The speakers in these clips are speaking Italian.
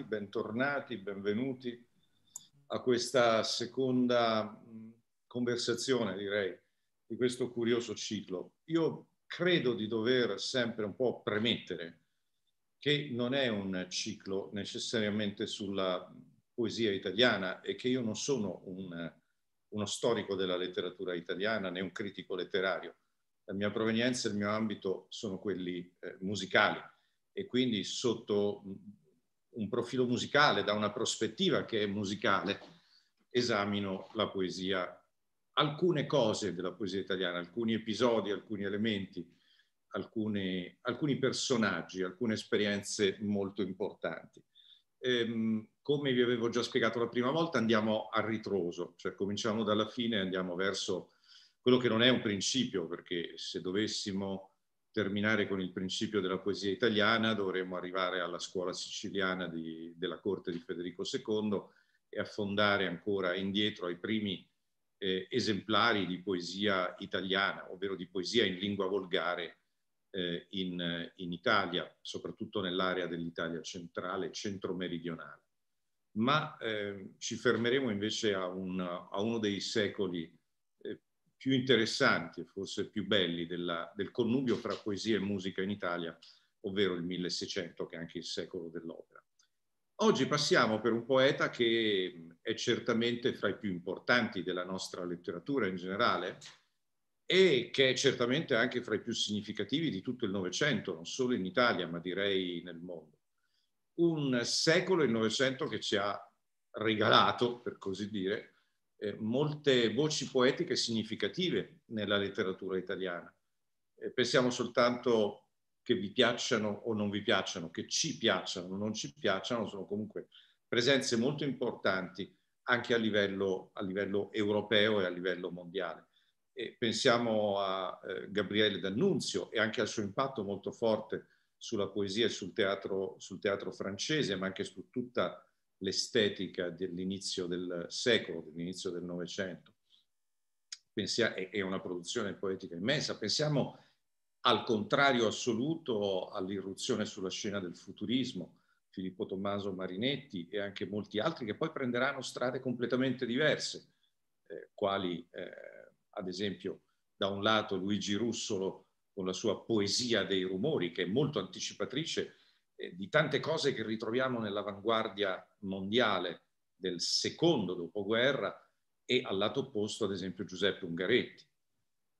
bentornati, benvenuti a questa seconda conversazione, direi, di questo curioso ciclo. Io credo di dover sempre un po' premettere che non è un ciclo necessariamente sulla poesia italiana e che io non sono un, uno storico della letteratura italiana né un critico letterario. La mia provenienza e il mio ambito sono quelli eh, musicali e quindi sotto un profilo musicale, da una prospettiva che è musicale, esamino la poesia, alcune cose della poesia italiana, alcuni episodi, alcuni elementi, alcuni, alcuni personaggi, alcune esperienze molto importanti. Ehm, come vi avevo già spiegato la prima volta, andiamo a ritroso, cioè cominciamo dalla fine e andiamo verso quello che non è un principio, perché se dovessimo terminare con il principio della poesia italiana, dovremmo arrivare alla scuola siciliana di, della corte di Federico II e affondare ancora indietro ai primi eh, esemplari di poesia italiana, ovvero di poesia in lingua volgare eh, in, in, Italia, soprattutto nell'area dell'Italia centrale centro-meridionale. Ma eh, ci fermeremo invece a, un, a uno dei secoli più interessanti e forse più belli della, del connubio fra poesia e musica in Italia, ovvero il 1600, che è anche il secolo dell'opera. Oggi passiamo per un poeta che è certamente fra i più importanti della nostra letteratura in generale e che è certamente anche fra i più significativi di tutto il Novecento, non solo in Italia, ma direi nel mondo. Un secolo, il Novecento, che ci ha regalato, per così dire, eh, molte voci poetiche significative nella letteratura italiana. Eh, pensiamo soltanto che vi piacciono o non vi piacciono, che ci piacciono o non ci piacciono, sono comunque presenze molto importanti anche a livello, a livello europeo e a livello mondiale. E pensiamo a eh, Gabriele D'Annunzio e anche al suo impatto molto forte sulla poesia e sul teatro, sul teatro francese, ma anche su tutta l'estetica dell'inizio del secolo, dell'inizio del Novecento. È una produzione poetica immensa. Pensiamo al contrario assoluto all'irruzione sulla scena del futurismo, Filippo Tommaso Marinetti e anche molti altri che poi prenderanno strade completamente diverse, eh, quali eh, ad esempio da un lato Luigi Russolo con la sua poesia dei rumori, che è molto anticipatrice eh, di tante cose che ritroviamo nell'avanguardia mondiale del secondo dopoguerra e al lato opposto, ad esempio, Giuseppe Ungaretti.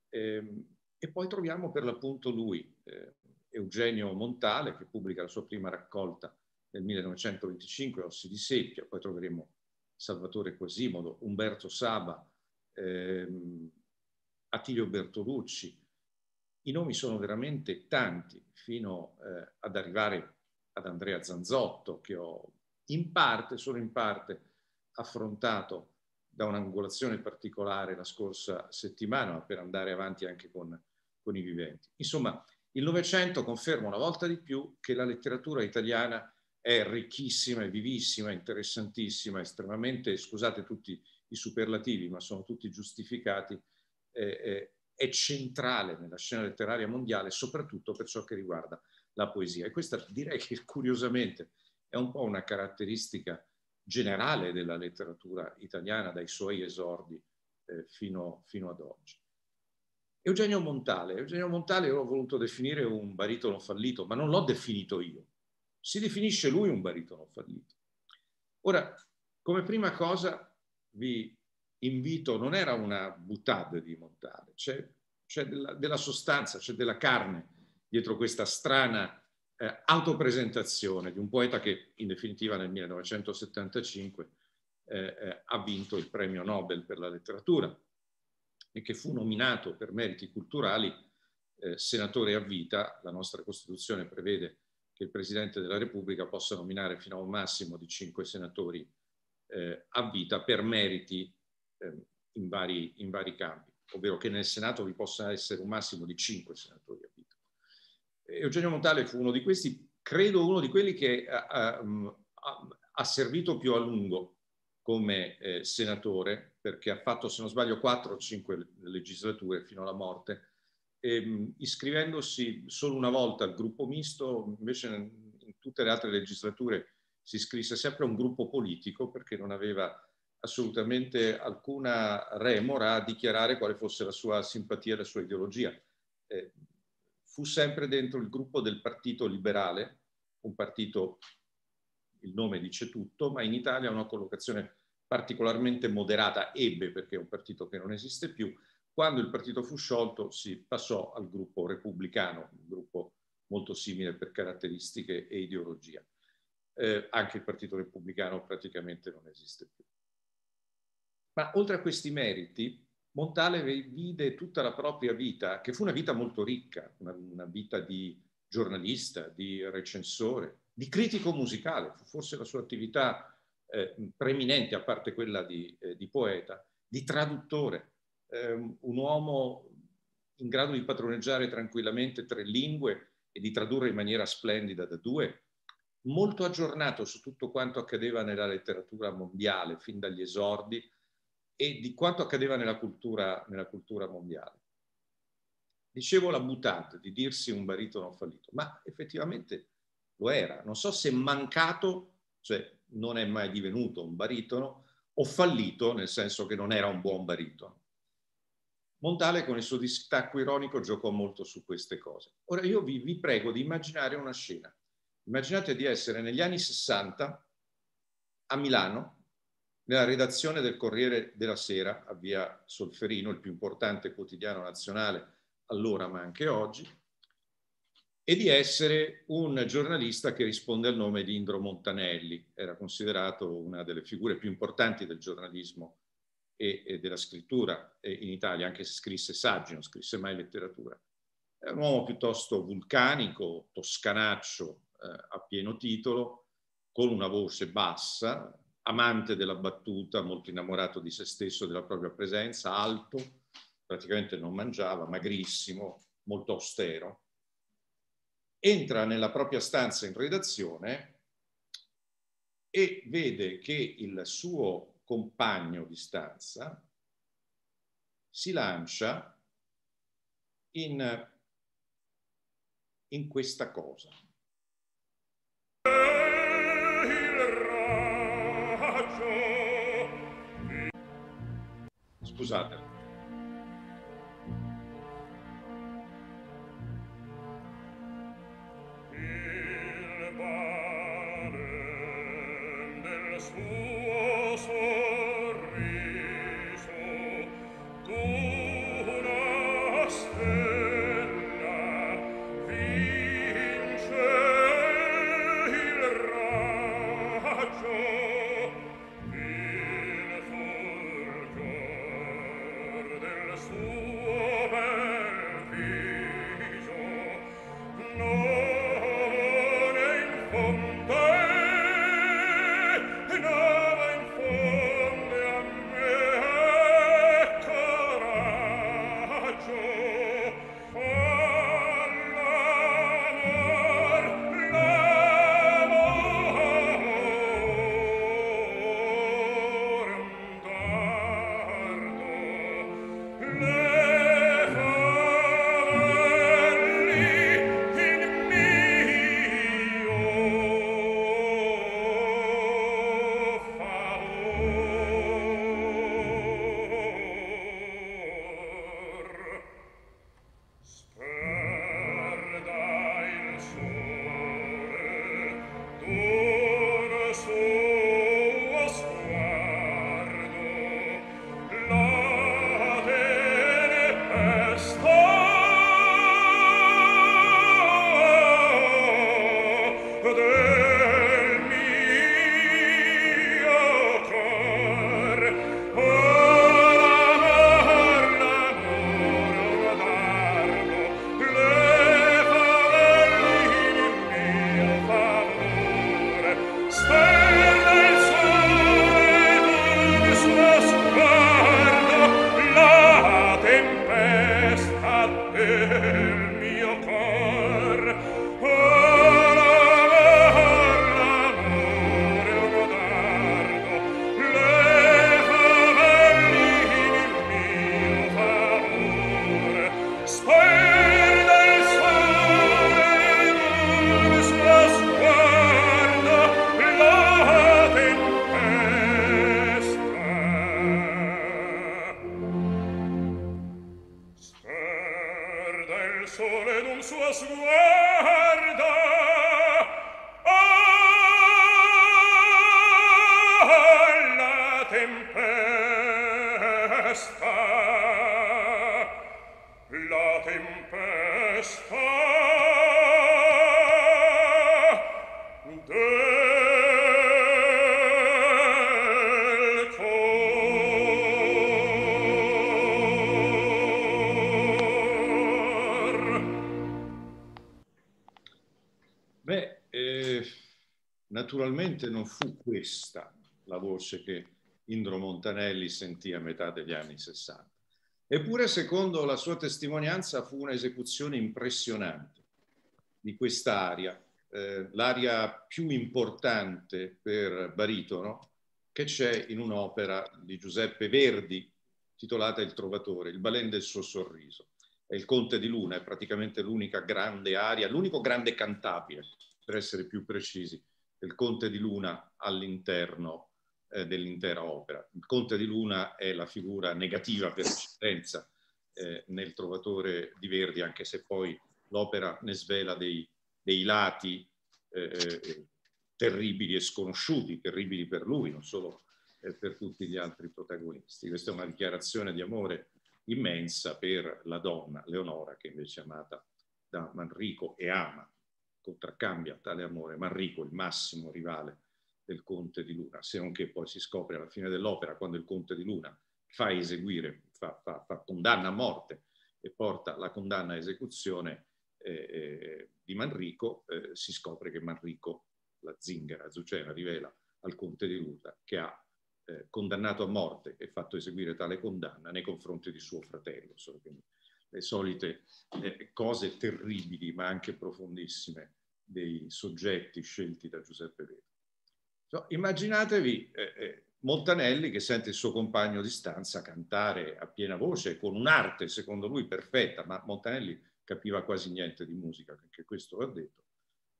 Eh, e poi troviamo per l'appunto lui, eh, Eugenio Montale, che pubblica la sua prima raccolta nel 1925, Ossi di Seppia, poi troveremo Salvatore Quasimodo, Umberto Saba, ehm, Attilio Bertolucci. I nomi sono veramente tanti, fino eh, ad arrivare ad Andrea Zanzotto, che ho in parte, solo in parte, affrontato da un'angolazione particolare la scorsa settimana, ma per andare avanti anche con, con i viventi. Insomma, il Novecento conferma una volta di più che la letteratura italiana è ricchissima, è vivissima, interessantissima, estremamente, scusate tutti i superlativi, ma sono tutti giustificati, eh, è centrale nella scena letteraria mondiale, soprattutto per ciò che riguarda la poesia. E questa direi che curiosamente è un po' una caratteristica generale della letteratura italiana dai suoi esordi eh, fino, fino, ad oggi. Eugenio Montale. Eugenio Montale io ho voluto definire un baritono fallito, ma non l'ho definito io. Si definisce lui un baritono fallito. Ora, come prima cosa vi invito, non era una buttade di Montale, c'è, c'è della, della sostanza, c'è della carne dietro questa strana eh, autopresentazione di un poeta che in definitiva nel 1975 eh, eh, ha vinto il premio Nobel per la letteratura e che fu nominato per meriti culturali eh, senatore a vita. La nostra Costituzione prevede che il Presidente della Repubblica possa nominare fino a un massimo di cinque senatori eh, a vita per meriti eh, in vari, in vari campi, ovvero che nel Senato vi possa essere un massimo di cinque senatori a vita. Eugenio Montale fu uno di questi, credo uno di quelli che ha, ha, ha servito più a lungo come eh, senatore, perché ha fatto, se non sbaglio, quattro o cinque legislature fino alla morte, e, iscrivendosi solo una volta al gruppo misto, invece in tutte le altre legislature si iscrisse sempre a un gruppo politico perché non aveva assolutamente alcuna remora a dichiarare quale fosse la sua simpatia e la sua ideologia. Eh, fu sempre dentro il gruppo del Partito Liberale, un partito, il nome dice tutto, ma in Italia ha una collocazione particolarmente moderata, ebbe perché è un partito che non esiste più. Quando il partito fu sciolto si passò al gruppo repubblicano, un gruppo molto simile per caratteristiche e ideologia. Eh, anche il partito repubblicano praticamente non esiste più. Ma oltre a questi meriti, Montale vide tutta la propria vita, che fu una vita molto ricca, una, una vita di giornalista, di recensore, di critico musicale, fu forse la sua attività eh, preeminente, a parte quella di, eh, di poeta, di traduttore, eh, un uomo in grado di padroneggiare tranquillamente tre lingue e di tradurre in maniera splendida da due, molto aggiornato su tutto quanto accadeva nella letteratura mondiale, fin dagli esordi, e di quanto accadeva nella cultura, nella cultura mondiale. Dicevo la boutade di dirsi un baritono fallito, ma effettivamente lo era. Non so se mancato, cioè non è mai divenuto un baritono, o fallito, nel senso che non era un buon baritono. Montale con il suo distacco ironico giocò molto su queste cose. Ora io vi, vi prego di immaginare una scena. Immaginate di essere negli anni 60 a Milano, nella redazione del Corriere della Sera a via Solferino, il più importante quotidiano nazionale allora ma anche oggi, e di essere un giornalista che risponde al nome di Indro Montanelli. Era considerato una delle figure più importanti del giornalismo e, e della scrittura in Italia, anche se scrisse saggi, non scrisse mai letteratura. È un uomo piuttosto vulcanico, toscanaccio eh, a pieno titolo, con una voce bassa, amante della battuta, molto innamorato di se stesso, della propria presenza, alto, praticamente non mangiava, magrissimo, molto austero. Entra nella propria stanza in redazione e vede che il suo compagno di stanza si lancia in, in questa cosa. Scusate. Naturalmente non fu questa la voce che Indro Montanelli sentì a metà degli anni 60. Eppure, secondo la sua testimonianza, fu un'esecuzione impressionante di quest'aria, eh, l'aria più importante per baritono che c'è in un'opera di Giuseppe Verdi titolata Il Trovatore, il balen del suo sorriso. È il Conte di Luna, è praticamente l'unica grande aria, l'unico grande cantabile, per essere più precisi, del Conte di Luna all'interno eh, dell'intera opera. Il Conte di Luna è la figura negativa per eccellenza eh, nel Trovatore di Verdi, anche se poi l'opera ne svela dei, dei lati eh, eh terribili e sconosciuti, terribili per lui, non solo eh, per tutti gli altri protagonisti. Questa è una dichiarazione di amore immensa per la donna, Leonora, che invece è amata da Manrico e ama contraccambia tale amore Manrico, il massimo rivale del conte di Luna, se non che poi si scopre alla fine dell'opera quando il conte di Luna fa eseguire, fa, fa, fa condanna a morte e porta la condanna a esecuzione eh, eh, di Manrico, eh, si scopre che Manrico, la zingara azucena, rivela al conte di Luna che ha eh, condannato a morte e fatto eseguire tale condanna nei confronti di suo fratello. Solo quindi le solite eh, cose terribili ma anche profondissime dei soggetti scelti da Giuseppe Verdi. So, immaginatevi eh, eh, Montanelli che sente il suo compagno di stanza cantare a piena voce con un'arte secondo lui perfetta, ma Montanelli capiva quasi niente di musica, perché questo va detto,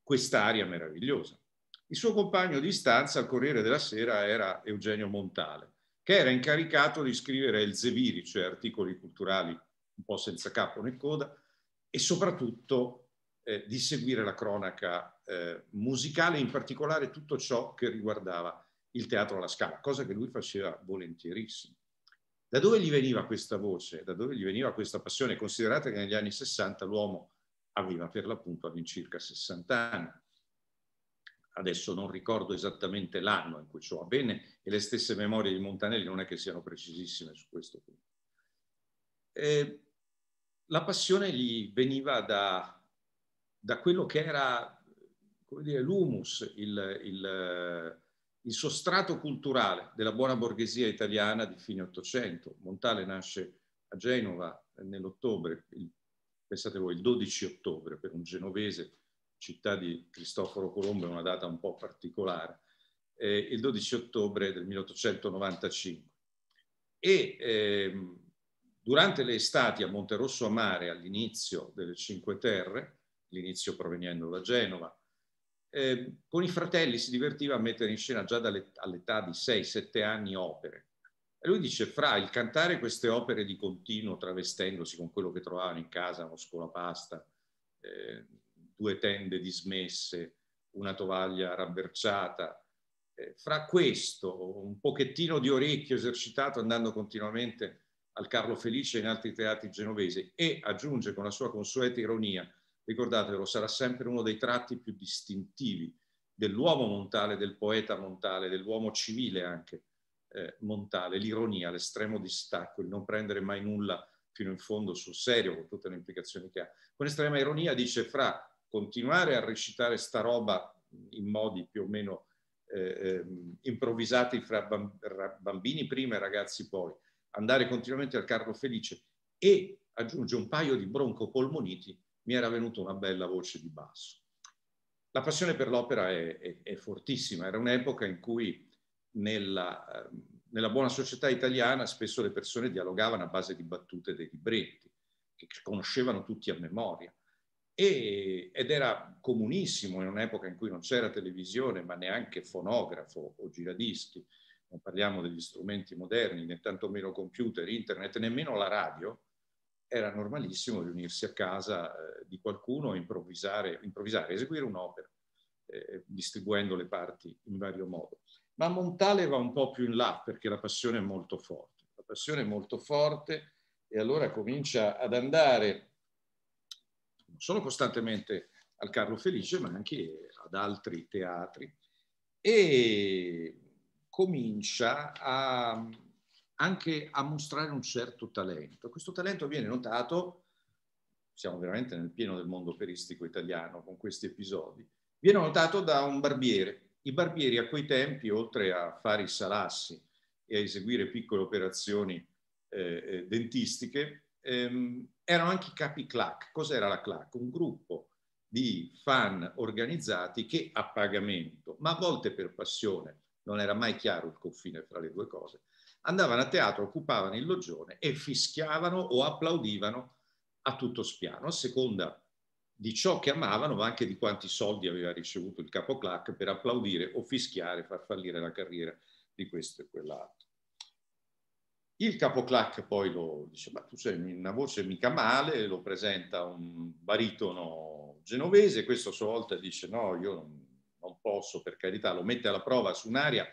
quest'aria meravigliosa. Il suo compagno di stanza al Corriere della Sera era Eugenio Montale, che era incaricato di scrivere il Zeviri, cioè articoli culturali un po' senza capo né coda, e soprattutto eh, di seguire la cronaca eh, musicale, in particolare tutto ciò che riguardava il teatro alla scala, cosa che lui faceva volentierissimo. Da dove gli veniva questa voce? Da dove gli veniva questa passione? Considerate che negli anni 60 l'uomo aveva per l'appunto all'incirca 60 anni. Adesso non ricordo esattamente l'anno in cui ciò avvenne e le stesse memorie di Montanelli non è che siano precisissime su questo punto. Eh, la passione gli veniva da, da quello che era l'humus, il, il, il, sostrato culturale della buona borghesia italiana di fine Ottocento. Montale nasce a Genova nell'ottobre, pensate voi, il 12 ottobre per un genovese, città di Cristoforo Colombo, è una data un po' particolare, eh, il 12 ottobre del 1895. E ehm, Durante le estati a Monterosso a Mare, all'inizio delle Cinque Terre, l'inizio proveniendo da Genova, eh, con i fratelli si divertiva a mettere in scena già all'età di 6-7 anni opere. E lui dice, fra il cantare queste opere di continuo, travestendosi con quello che trovavano in casa, uno scolapasta, eh, due tende dismesse, una tovaglia rabberciata, eh, fra questo, un pochettino di orecchio esercitato andando continuamente al Carlo Felice e in altri teatri genovesi e aggiunge con la sua consueta ironia, ricordatevelo, sarà sempre uno dei tratti più distintivi dell'uomo montale, del poeta montale, dell'uomo civile anche eh, montale, l'ironia, l'estremo distacco, il non prendere mai nulla fino in fondo sul serio, con tutte le implicazioni che ha. Con estrema ironia dice fra continuare a recitare sta roba in modi più o meno eh, ehm, improvvisati fra bambini prima e ragazzi poi, andare continuamente al Carlo Felice e aggiunge un paio di broncopolmoniti, mi era venuta una bella voce di basso. La passione per l'opera è, è, è fortissima, era un'epoca in cui nella, nella, buona società italiana spesso le persone dialogavano a base di battute dei libretti, che conoscevano tutti a memoria. E, ed era comunissimo in un'epoca in cui non c'era televisione, ma neanche fonografo o giradischi non parliamo degli strumenti moderni, né tantomeno computer, internet, nemmeno la radio, era normalissimo riunirsi a casa eh, di qualcuno e improvvisare, improvvisare, eseguire un'opera, eh, distribuendo le parti in vario modo. Ma Montale va un po' più in là perché la passione è molto forte. La passione è molto forte e allora comincia ad andare non solo costantemente al Carlo Felice, ma anche ad altri teatri e comincia a, anche a mostrare un certo talento. Questo talento viene notato, siamo veramente nel pieno del mondo operistico italiano con questi episodi, viene notato da un barbiere. I barbieri a quei tempi, oltre a fare i salassi e a eseguire piccole operazioni eh, eh dentistiche, ehm, erano anche i capi CLAC. Cos'era la CLAC? Un gruppo di fan organizzati che a pagamento, ma a volte per passione, non era mai chiaro il confine fra le due cose, andavano a teatro, occupavano il loggione e fischiavano o applaudivano a tutto spiano, a seconda di ciò che amavano, ma anche di quanti soldi aveva ricevuto il capo clac per applaudire o fischiare, far fallire la carriera di questo e quell'altro. Il capoclac poi lo dice, ma tu sei una voce mica male, lo presenta un baritono genovese, questo a sua volta dice no, io non posso per carità, lo mette alla prova su un'aria,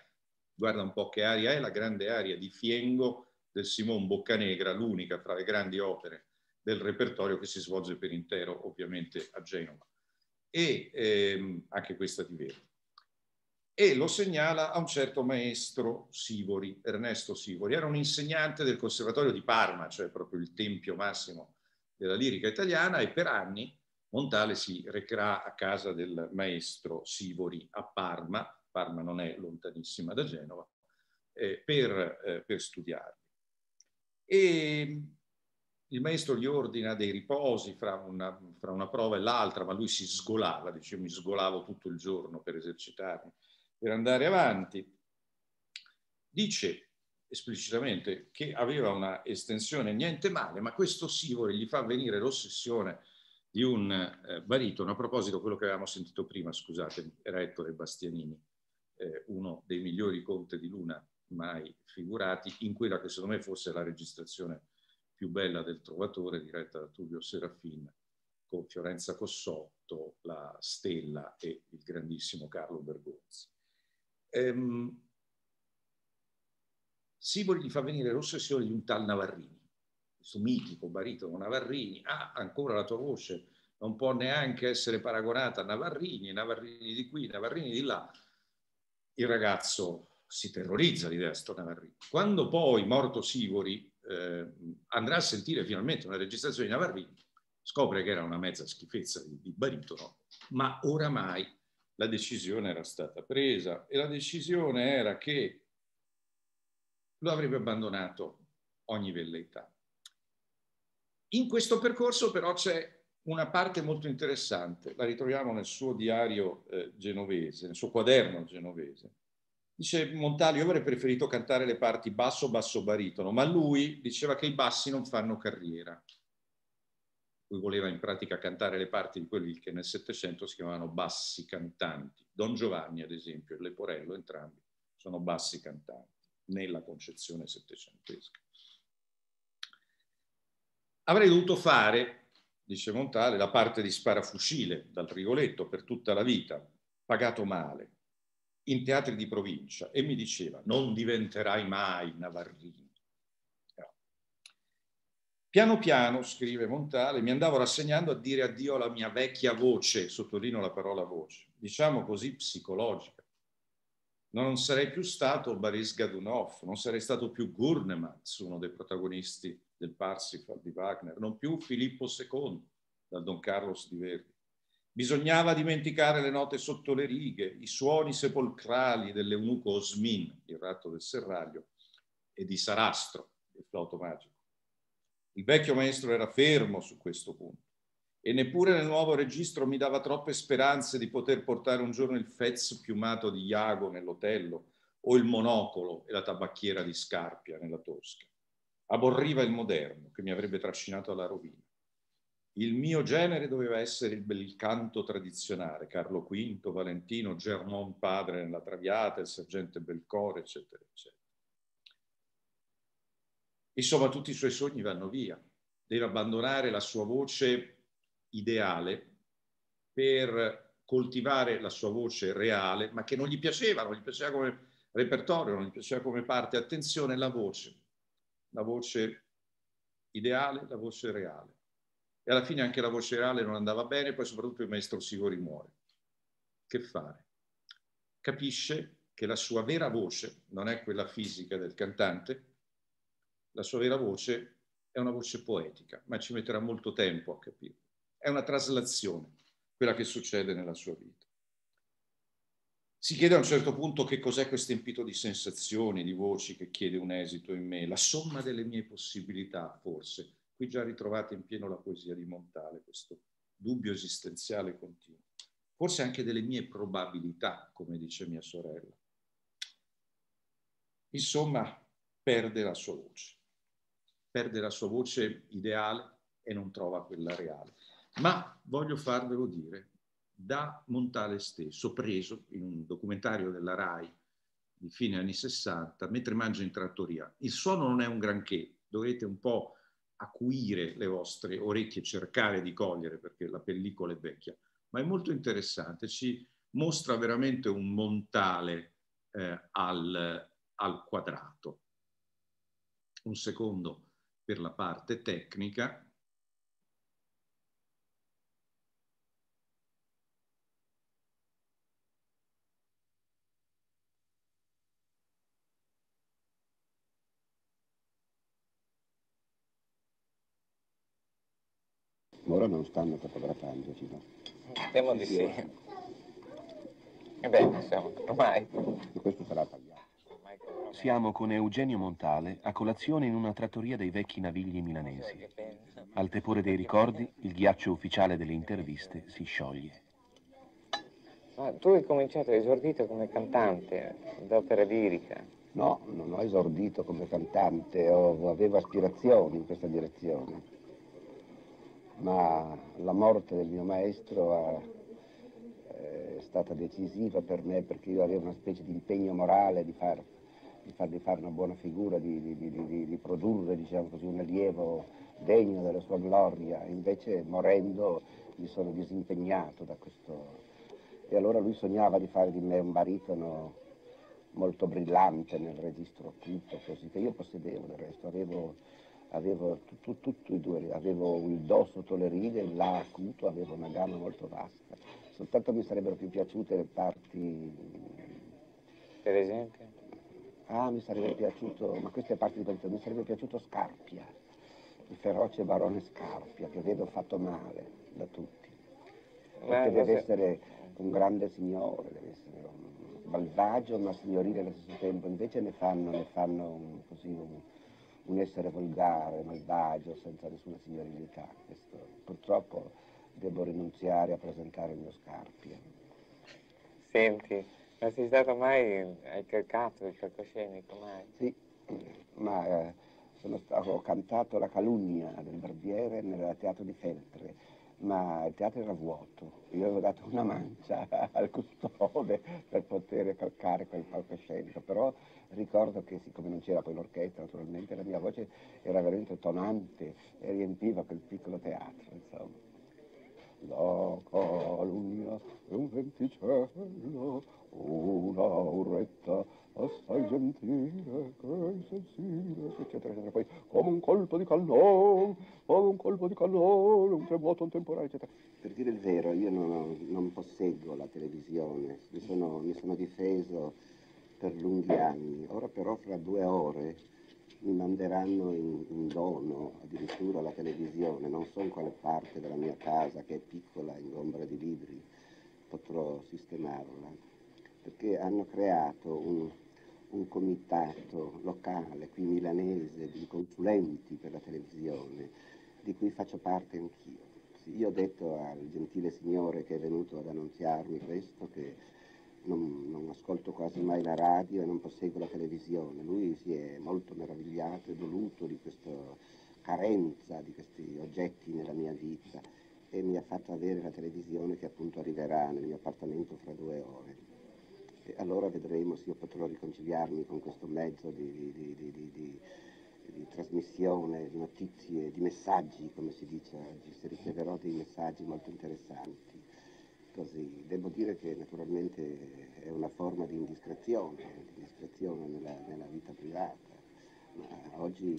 guarda un po' che aria è, la grande aria di Fiengo del Simon Boccanegra, l'unica fra le grandi opere del repertorio che si svolge per intero ovviamente a Genova. E ehm, anche questa di Verdi e lo segnala a un certo maestro Sivori, Ernesto Sivori. Era un insegnante del Conservatorio di Parma, cioè proprio il tempio massimo della lirica italiana, e per anni Montale si recherà a casa del maestro Sivori a Parma, Parma non è lontanissima da Genova, eh, per, eh, per studiare. E il maestro gli ordina dei riposi fra una, fra una prova e l'altra, ma lui si sgolava, dice mi sgolavo tutto il giorno per esercitarmi per andare avanti, dice esplicitamente che aveva una estensione niente male, ma questo Sivori gli fa venire l'ossessione di un eh, baritono. A proposito, di quello che avevamo sentito prima, scusate, era Ettore Bastianini, eh, uno dei migliori conte di Luna mai figurati, in quella che secondo me fosse la registrazione più bella del Trovatore, diretta da Tullio Serafin, con Fiorenza Cossotto, la Stella e il grandissimo Carlo Bergonzi. Ehm, Siboli gli fa venire l'ossessione di un tal Navarrini, questo mitico baritono Navarrini, ha ancora la tua voce, non può neanche essere paragonata a Navarrini, Navarrini di qui, Navarrini di là. Il ragazzo si terrorizza di sto Navarrini. Quando poi, morto Sivori, eh, andrà a sentire finalmente una registrazione di Navarrini, scopre che era una mezza schifezza di, di baritono, ma oramai la decisione era stata presa e la decisione era che lo avrebbe abbandonato ogni velleità. In questo percorso però c'è una parte molto interessante, la ritroviamo nel suo diario eh, genovese, nel suo quaderno genovese. Dice Montali, io avrei preferito cantare le parti basso, basso, baritono, ma lui diceva che i bassi non fanno carriera cui voleva in pratica cantare le parti di quelli che nel Settecento si chiamavano bassi cantanti. Don Giovanni, ad esempio, e Leporello, entrambi sono bassi cantanti nella concezione settecentesca. Avrei dovuto fare, dice Montale, la parte di sparafuscile dal Rigoletto per tutta la vita, pagato male, in teatri di provincia, e mi diceva non diventerai mai Navarrini Piano piano, scrive Montale, mi andavo rassegnando a dire addio alla mia vecchia voce, sottolineo la parola voce, diciamo così psicologica. Non sarei più stato Boris Gadunov, non sarei stato più Gurnemans, uno dei protagonisti del Parsifal di Wagner, non più Filippo II, dal Don Carlos di Verdi. Bisognava dimenticare le note sotto le righe, i suoni sepolcrali dell'eunuco Osmin, il ratto del serraglio, e di Sarastro, il flauto magico. Il vecchio maestro era fermo su questo punto e neppure nel nuovo registro mi dava troppe speranze di poter portare un giorno il fez piumato di Iago nell'Otello o il monocolo e la tabacchiera di Scarpia nella Tosca. Aborriva il moderno che mi avrebbe trascinato alla rovina. Il mio genere doveva essere il bel canto tradizionale, Carlo V, Valentino, Germont padre nella Traviata, il sergente Belcore, eccetera, eccetera. Insomma, tutti i suoi sogni vanno via. Deve abbandonare la sua voce ideale per coltivare la sua voce reale, ma che non gli piaceva, non gli piaceva come repertorio, non gli piaceva come parte. Attenzione, la voce, la voce ideale, la voce reale. E alla fine anche la voce reale non andava bene, poi soprattutto il maestro Sigori muore. Che fare? Capisce che la sua vera voce non è quella fisica del cantante, la sua vera voce è una voce poetica, ma ci metterà molto tempo a capire. È una traslazione, quella che succede nella sua vita. Si chiede a un certo punto che cos'è questo empito di sensazioni, di voci che chiede un esito in me, la somma delle mie possibilità, forse. Qui già ritrovate in pieno la poesia di Montale, questo dubbio esistenziale continuo. Forse anche delle mie probabilità, come dice mia sorella. Insomma, perde la sua voce. Perde la sua voce ideale e non trova quella reale. Ma voglio farvelo dire, da Montale stesso, preso in un documentario della RAI di fine anni 60, mentre mangia in trattoria. Il suono non è un granché, dovete un po' acuire le vostre orecchie, cercare di cogliere perché la pellicola è vecchia, ma è molto interessante, ci mostra veramente un montale eh, al, al quadrato. Un secondo per la parte tecnica, Ora non stanno fotografandoci, no? Temo di sì. Ebbene, siamo ormai. E questo sarà tagliato. Siamo con Eugenio Montale a colazione in una trattoria dei vecchi navigli milanesi. Al tepore dei ricordi, il ghiaccio ufficiale delle interviste si scioglie. Ma tu hai cominciato, hai esordito come cantante d'opera lirica. No, non ho esordito come cantante, ho, avevo aspirazioni in questa direzione ma la morte del mio maestro è, è stata decisiva per me perché io avevo una specie di impegno morale di, far, di fargli fare una buona figura, di, di, di, di produrre diciamo così, un allievo degno della sua gloria, invece morendo mi sono disimpegnato da questo. E allora lui sognava di fare di me un baritono molto brillante nel registro occulto, così che io possedevo del resto, avevo avevo tutto, tutto i due, avevo il do sotto le righe, il la acuto, avevo una gamma molto vasta. Soltanto mi sarebbero più piaciute le parti... Per esempio? Ah, mi sarebbe piaciuto, ma queste parti di canzone, mi sarebbe piaciuto Scarpia, il feroce barone Scarpia, che vedo fatto male da tutti. Perché deve essere un grande signore, deve essere un malvagio ma signorile allo stesso tempo, invece ne fanno, ne fanno un, così un un essere volgare, malvagio, senza nessuna signorilità. Questo, purtroppo devo rinunziare a presentare il mio Scarpia. Senti, non sei stato mai hai calcato il palcoscenico mai? Sì, ma eh, stato, ho cantato la calunnia del barbiere nel teatro di Feltre, ma il teatro era vuoto. Io avevo dato una mancia al custode per poter calcare quel palcoscenico, però ricordo che siccome non c'era poi l'orchestra naturalmente la mia voce era veramente tonante e riempiva quel piccolo teatro insomma la calunnia un venticello una urretta assai gentile che sensibile eccetera eccetera. Poi come un colpo di cannone come un colpo di cannone un terremoto un temporale eccetera. Per dire il vero io non, non posseggo la televisione mi sono, mi sono difeso per lunghi anni. Ora però fra due ore mi manderanno in, in dono addirittura la televisione, non so in quale parte della mia casa che è piccola, in ombra di libri, potrò sistemarla, perché hanno creato un, un comitato locale qui milanese di consulenti per la televisione, di cui faccio parte anch'io. Io ho detto al gentile signore che è venuto ad annunziarmi questo che non, non, ascolto quasi mai la radio e non posseggo la televisione. Lui si è molto meravigliato e doluto di questa carenza di questi oggetti nella mia vita e mi ha fatto avere la televisione che appunto arriverà nel mio appartamento fra due ore. E allora vedremo se io potrò riconciliarmi con questo mezzo di, di, di, di trasmissione di notizie, di messaggi, come si dice oggi, se riceverò dei messaggi molto interessanti. Così, devo dire che naturalmente è una forma di indiscrezione, di indiscrezione nella, nella vita privata, ma oggi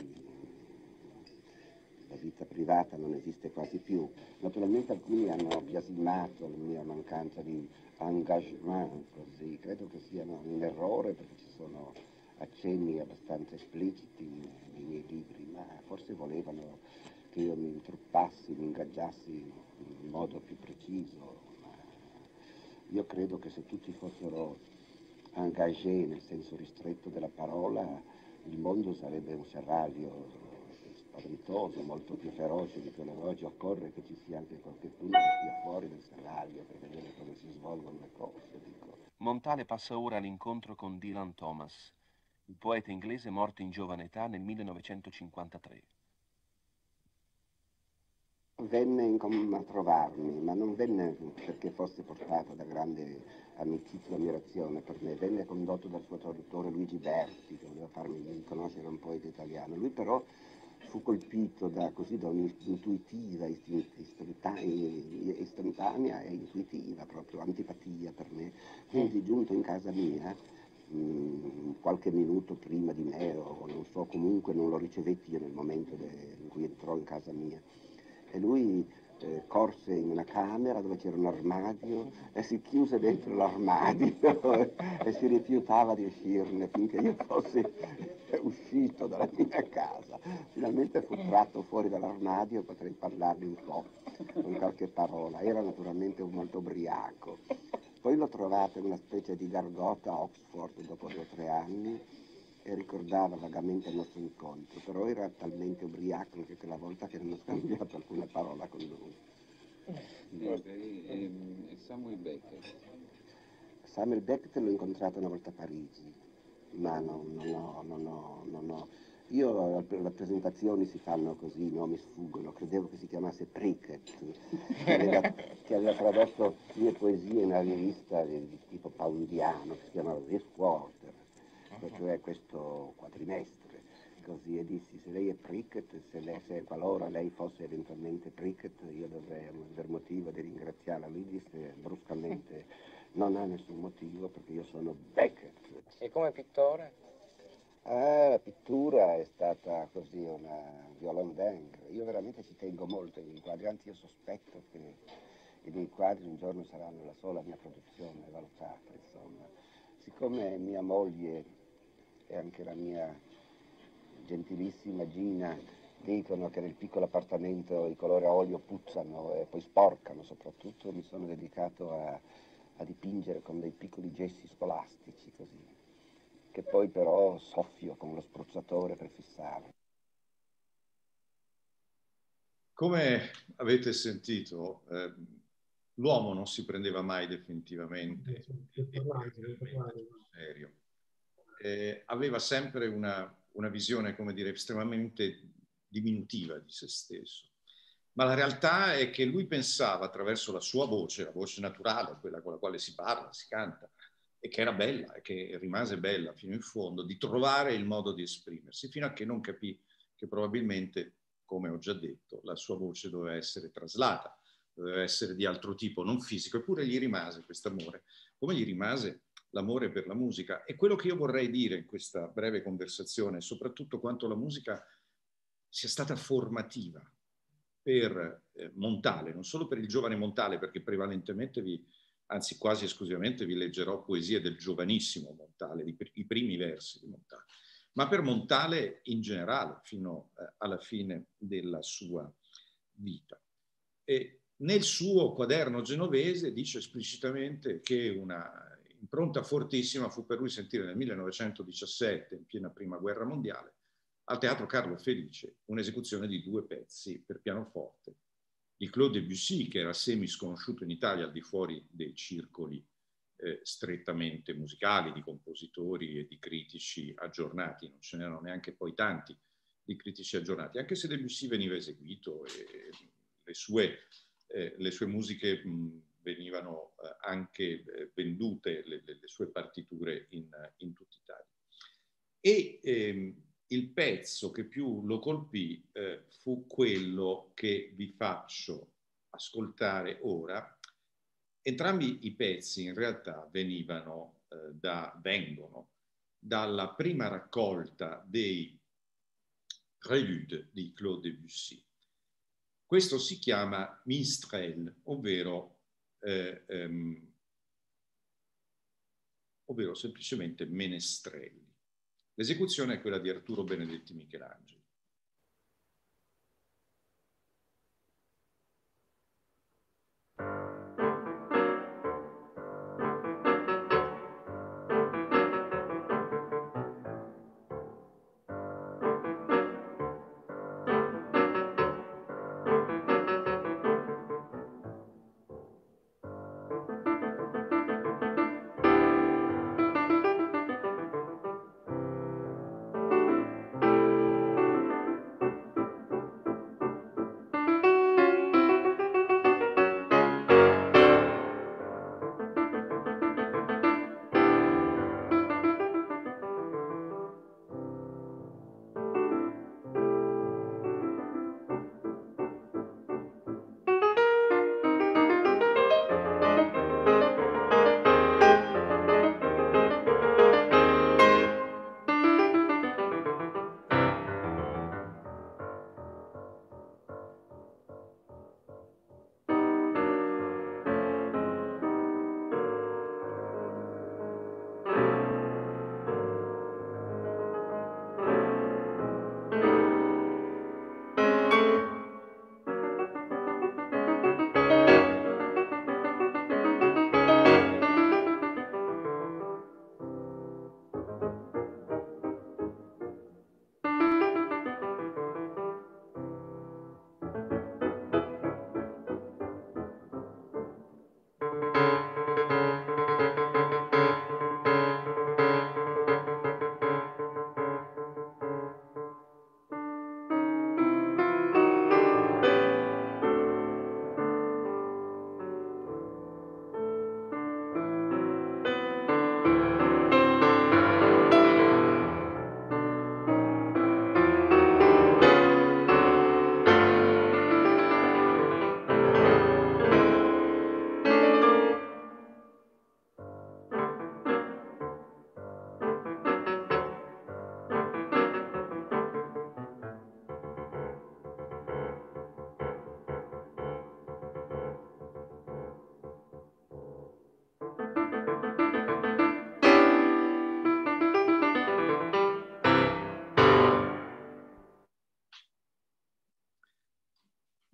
la vita privata non esiste quasi più. Naturalmente alcuni hanno biasimato la mia mancanza di engagement, così credo che siano un errore perché ci sono accenni abbastanza espliciti nei miei libri, ma forse volevano che io mi intruppassi, mi ingaggiassi in modo più preciso. Io credo che se tutti fossero engagé nel senso ristretto della parola, il mondo sarebbe un serraglio spaventoso, molto più feroce di quello che oggi occorre che ci sia anche qualcuno che stia fuori del serraglio per vedere come si svolgono le cose. Dico. Montale passa ora all'incontro con Dylan Thomas, il poeta inglese morto in giovane età nel 1953. Venne a trovarmi, ma non venne perché fosse portato da grande amicizia e ammirazione per me, venne condotto dal suo traduttore Luigi Berti, che voleva farmi conoscere un poeta italiano. Lui però fu colpito da, così, da un'intuitiva, istantanea e intuitiva proprio antipatia per me. Quindi giunto in casa mia, mh, mm, qualche minuto prima di me, o non so, comunque non lo ricevetti io nel momento de, in cui entrò in casa mia. E lui eh, corse in una camera dove c'era un armadio e si chiuse dentro l'armadio e si rifiutava di uscirne finché io fossi uscito dalla mia casa. Finalmente fu tratto fuori dall'armadio e potrei parlargli un po' con qualche parola. Era naturalmente molto ubriaco. Poi l'ho trovato in una specie di gargota a Oxford dopo due o tre anni e ricordava vagamente il nostro incontro, però era talmente ubriaco anche quella volta che non ho scambiato alcuna parola con lui. E, e Samuel Beckett? Samuel Beckett l'ho incontrato una volta a Parigi, ma non, non, ho, non, ho, non ho, Io le presentazioni si fanno così, i nomi sfuggono, credevo che si chiamasse Prickett, che aveva, che aveva tradotto mie poesie in una rivista di, tipo paundiano che si chiamava This Quarter cioè questo quadrimestre. Così e dissi, se lei è Prickett, se, lei, se qualora lei fosse eventualmente Prickett, io dovrei aver motivo di ringraziarla. Lui disse bruscamente, non ha nessun motivo perché io sono Beckett. E come pittore? Ah, la pittura è stata così una violon d'ingre. Io veramente ci tengo molto ai miei quadri, anzi io sospetto che i miei quadri un giorno saranno la sola mia produzione valutata, insomma. Siccome mia moglie e anche la mia gentilissima Gina dicono che nel piccolo appartamento i colori a olio puzzano e poi sporcano soprattutto, mi sono dedicato a, a dipingere con dei piccoli gessi scolastici così, che poi però soffio con lo spruzzatore per fissare. Come avete sentito, eh, l'uomo non si prendeva mai definitivamente serio eh, aveva sempre una, una visione, come dire, estremamente diminutiva di se stesso. Ma la realtà è che lui pensava attraverso la sua voce, la voce naturale, quella con la quale si parla, si canta, e che era bella e che rimase bella fino in fondo, di trovare il modo di esprimersi, fino a che non capì che probabilmente, come ho già detto, la sua voce doveva essere traslata, doveva essere di altro tipo, non fisico, eppure gli rimase questo amore, come gli rimase l'amore per la musica. E quello che io vorrei dire in questa breve conversazione è soprattutto quanto la musica sia stata formativa per eh, Montale, non solo per il giovane Montale, perché prevalentemente vi, anzi quasi esclusivamente vi leggerò poesie del giovanissimo Montale, i, i primi versi di Montale, ma per Montale in generale, fino eh, alla fine della sua vita. E nel suo quaderno genovese dice esplicitamente che una impronta fortissima fu per lui sentire nel 1917, in piena prima guerra mondiale, al Teatro Carlo Felice, un'esecuzione di due pezzi per pianoforte. Di Claude Debussy, che era semi sconosciuto in Italia al di fuori dei circoli eh, strettamente musicali, di compositori e di critici aggiornati, non ce n'erano neanche poi tanti di critici aggiornati, anche se Debussy veniva eseguito e le sue, eh, le sue musiche mh, venivano eh, anche eh, vendute le, le, sue partiture in, in tutta Italia. E ehm, il pezzo che più lo colpì eh, fu quello che vi faccio ascoltare ora, Entrambi i pezzi in realtà venivano, eh, da, vengono dalla prima raccolta dei Prélude di Claude Debussy. Questo si chiama Minstrel, ovvero, eh, ehm, ovvero semplicemente menestrelli. L'esecuzione è quella di Arturo Benedetti Michelangelo.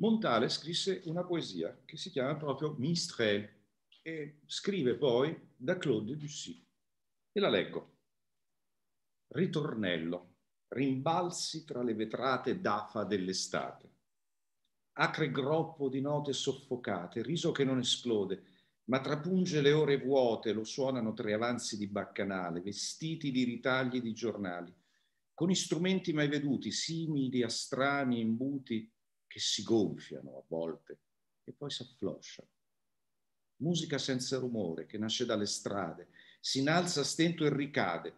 Montale scrisse una poesia che si chiama proprio Mistrel e scrive poi da Claude Debussy. E la leggo. Ritornello, rimbalzi tra le vetrate d'afa dell'estate. Acre groppo di note soffocate, riso che non esplode, ma trapunge le ore vuote, lo suonano tre avanzi di baccanale, vestiti di ritagli di giornali, con strumenti mai veduti, simili a strani imbuti che si gonfiano a volte e poi si afflosciano. Musica senza rumore che nasce dalle strade, si innalza a stento e ricade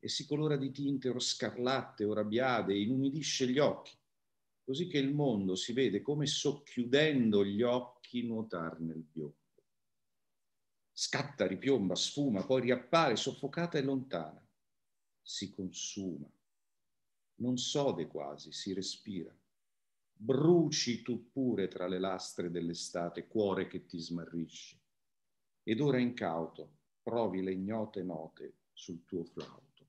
e si colora di tinte o scarlatte o rabiade e inumidisce gli occhi, così che il mondo si vede come socchiudendo gli occhi nuotare nel biondo. Scatta, ripiomba, sfuma, poi riappare soffocata e lontana. Si consuma. Non sode quasi, si respira bruci tu pure tra le lastre dell'estate, cuore che ti smarrisci. Ed ora incauto provi le ignote note sul tuo flauto.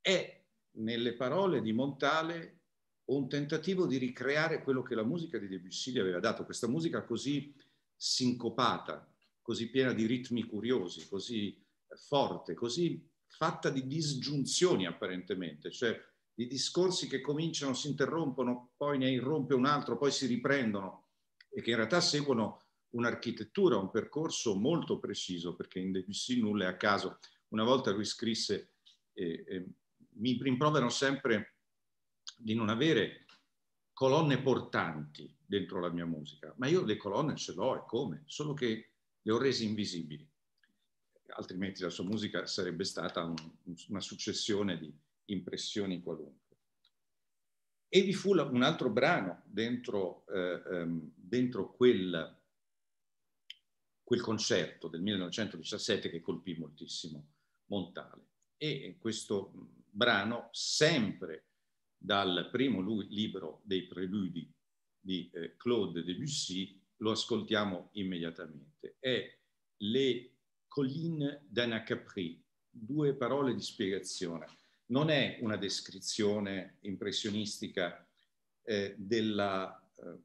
È nelle parole di Montale un tentativo di ricreare quello che la musica di Debussy gli aveva dato, questa musica così sincopata, così piena di ritmi curiosi, così forte, così fatta di disgiunzioni apparentemente, cioè di discorsi che cominciano, si interrompono, poi ne irrompe un altro, poi si riprendono e che in realtà seguono un'architettura, un percorso molto preciso, perché in Debussy nulla è a caso. Una volta lui scrisse, eh, eh, mi rimproverano sempre di non avere colonne portanti dentro la mia musica, ma io le colonne ce l'ho e come, solo che le ho rese invisibili, altrimenti la sua musica sarebbe stata un, una successione di, impressioni qualunque. E vi fu un altro brano dentro, eh, ehm, dentro quel, quel concerto del 1917 che colpì moltissimo Montale. E questo brano, sempre dal primo libro dei preludi di eh, Claude Debussy, lo ascoltiamo immediatamente. È Le Collines d'Anacapri, due parole di spiegazione. Non è una descrizione impressionistica eh, della, eh,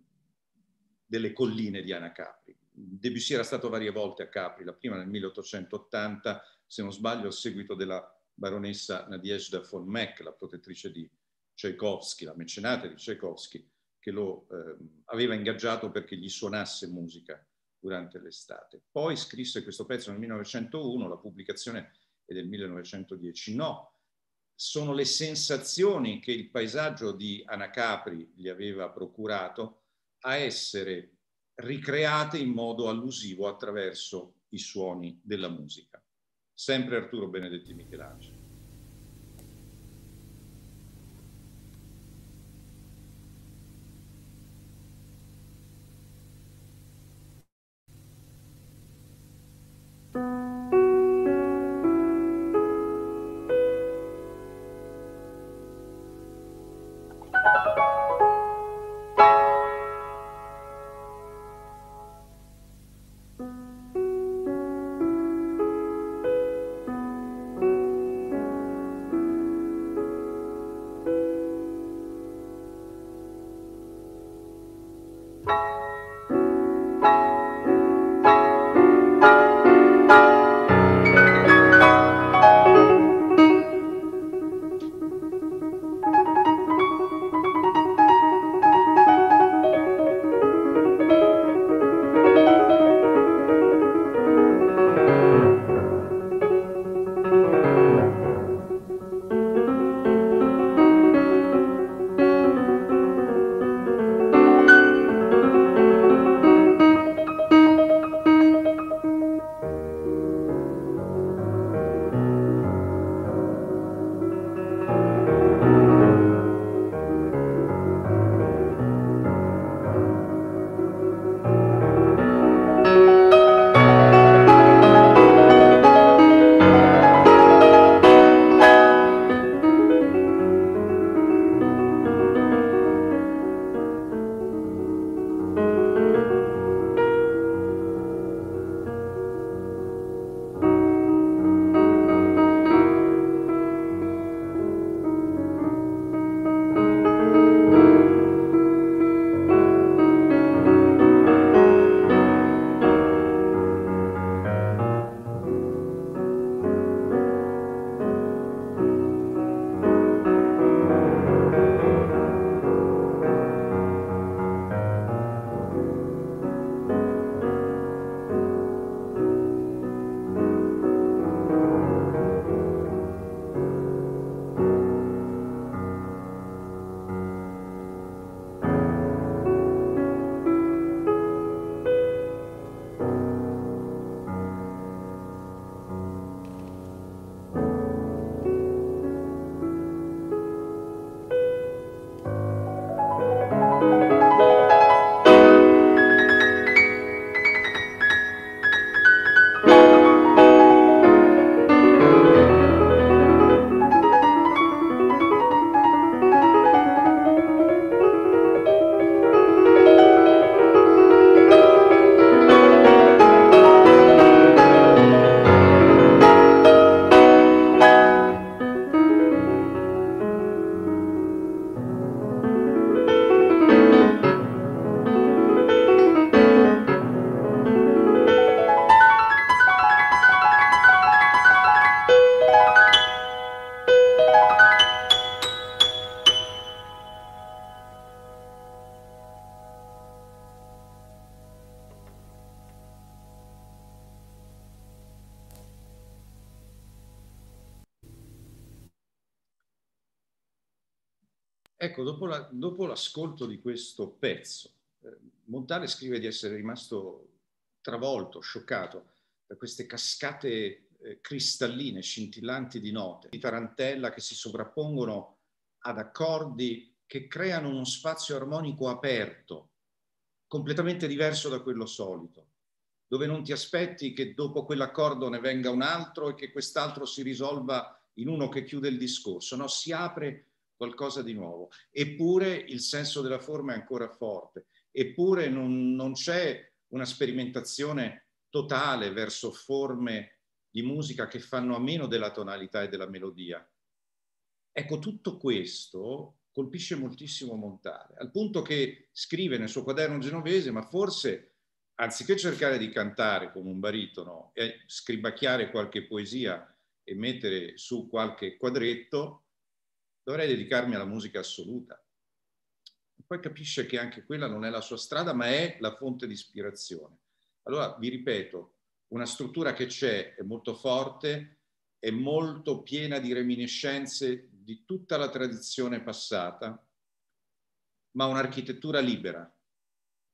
delle colline di Anacapri. Debussy era stato varie volte a Capri, la prima nel 1880, se non sbaglio a seguito della baronessa Nadezhda von Meck, la protettrice di Tchaikovsky, la mecenate di Tchaikovsky, che lo eh, aveva ingaggiato perché gli suonasse musica durante l'estate. Poi scrisse questo pezzo nel 1901, la pubblicazione è del 1910. No, sono le sensazioni che il paesaggio di Anacapri gli aveva procurato a essere ricreate in modo allusivo attraverso i suoni della musica. Sempre Arturo Benedetti Michelangelo. Ecco, dopo, la, dopo l'ascolto di questo pezzo, eh, Montale scrive di essere rimasto travolto, scioccato da queste cascate eh, cristalline, scintillanti di note, di tarantella che si sovrappongono ad accordi che creano uno spazio armonico aperto, completamente diverso da quello solito. dove non ti aspetti che dopo quell'accordo ne venga un altro e che quest'altro si risolva in uno che chiude il discorso, no? Si apre qualcosa di nuovo. Eppure il senso della forma è ancora forte, eppure non, non c'è una sperimentazione totale verso forme di musica che fanno a meno della tonalità e della melodia. Ecco, tutto questo colpisce moltissimo Montale, al punto che scrive nel suo quaderno genovese, ma forse anziché cercare di cantare come un baritono e scribacchiare qualche poesia e mettere su qualche quadretto, dovrei dedicarmi alla musica assoluta. poi capisce che anche quella non è la sua strada, ma è la fonte di ispirazione. Allora, vi ripeto, una struttura che c'è è molto forte, è molto piena di reminiscenze di tutta la tradizione passata, ma un'architettura libera,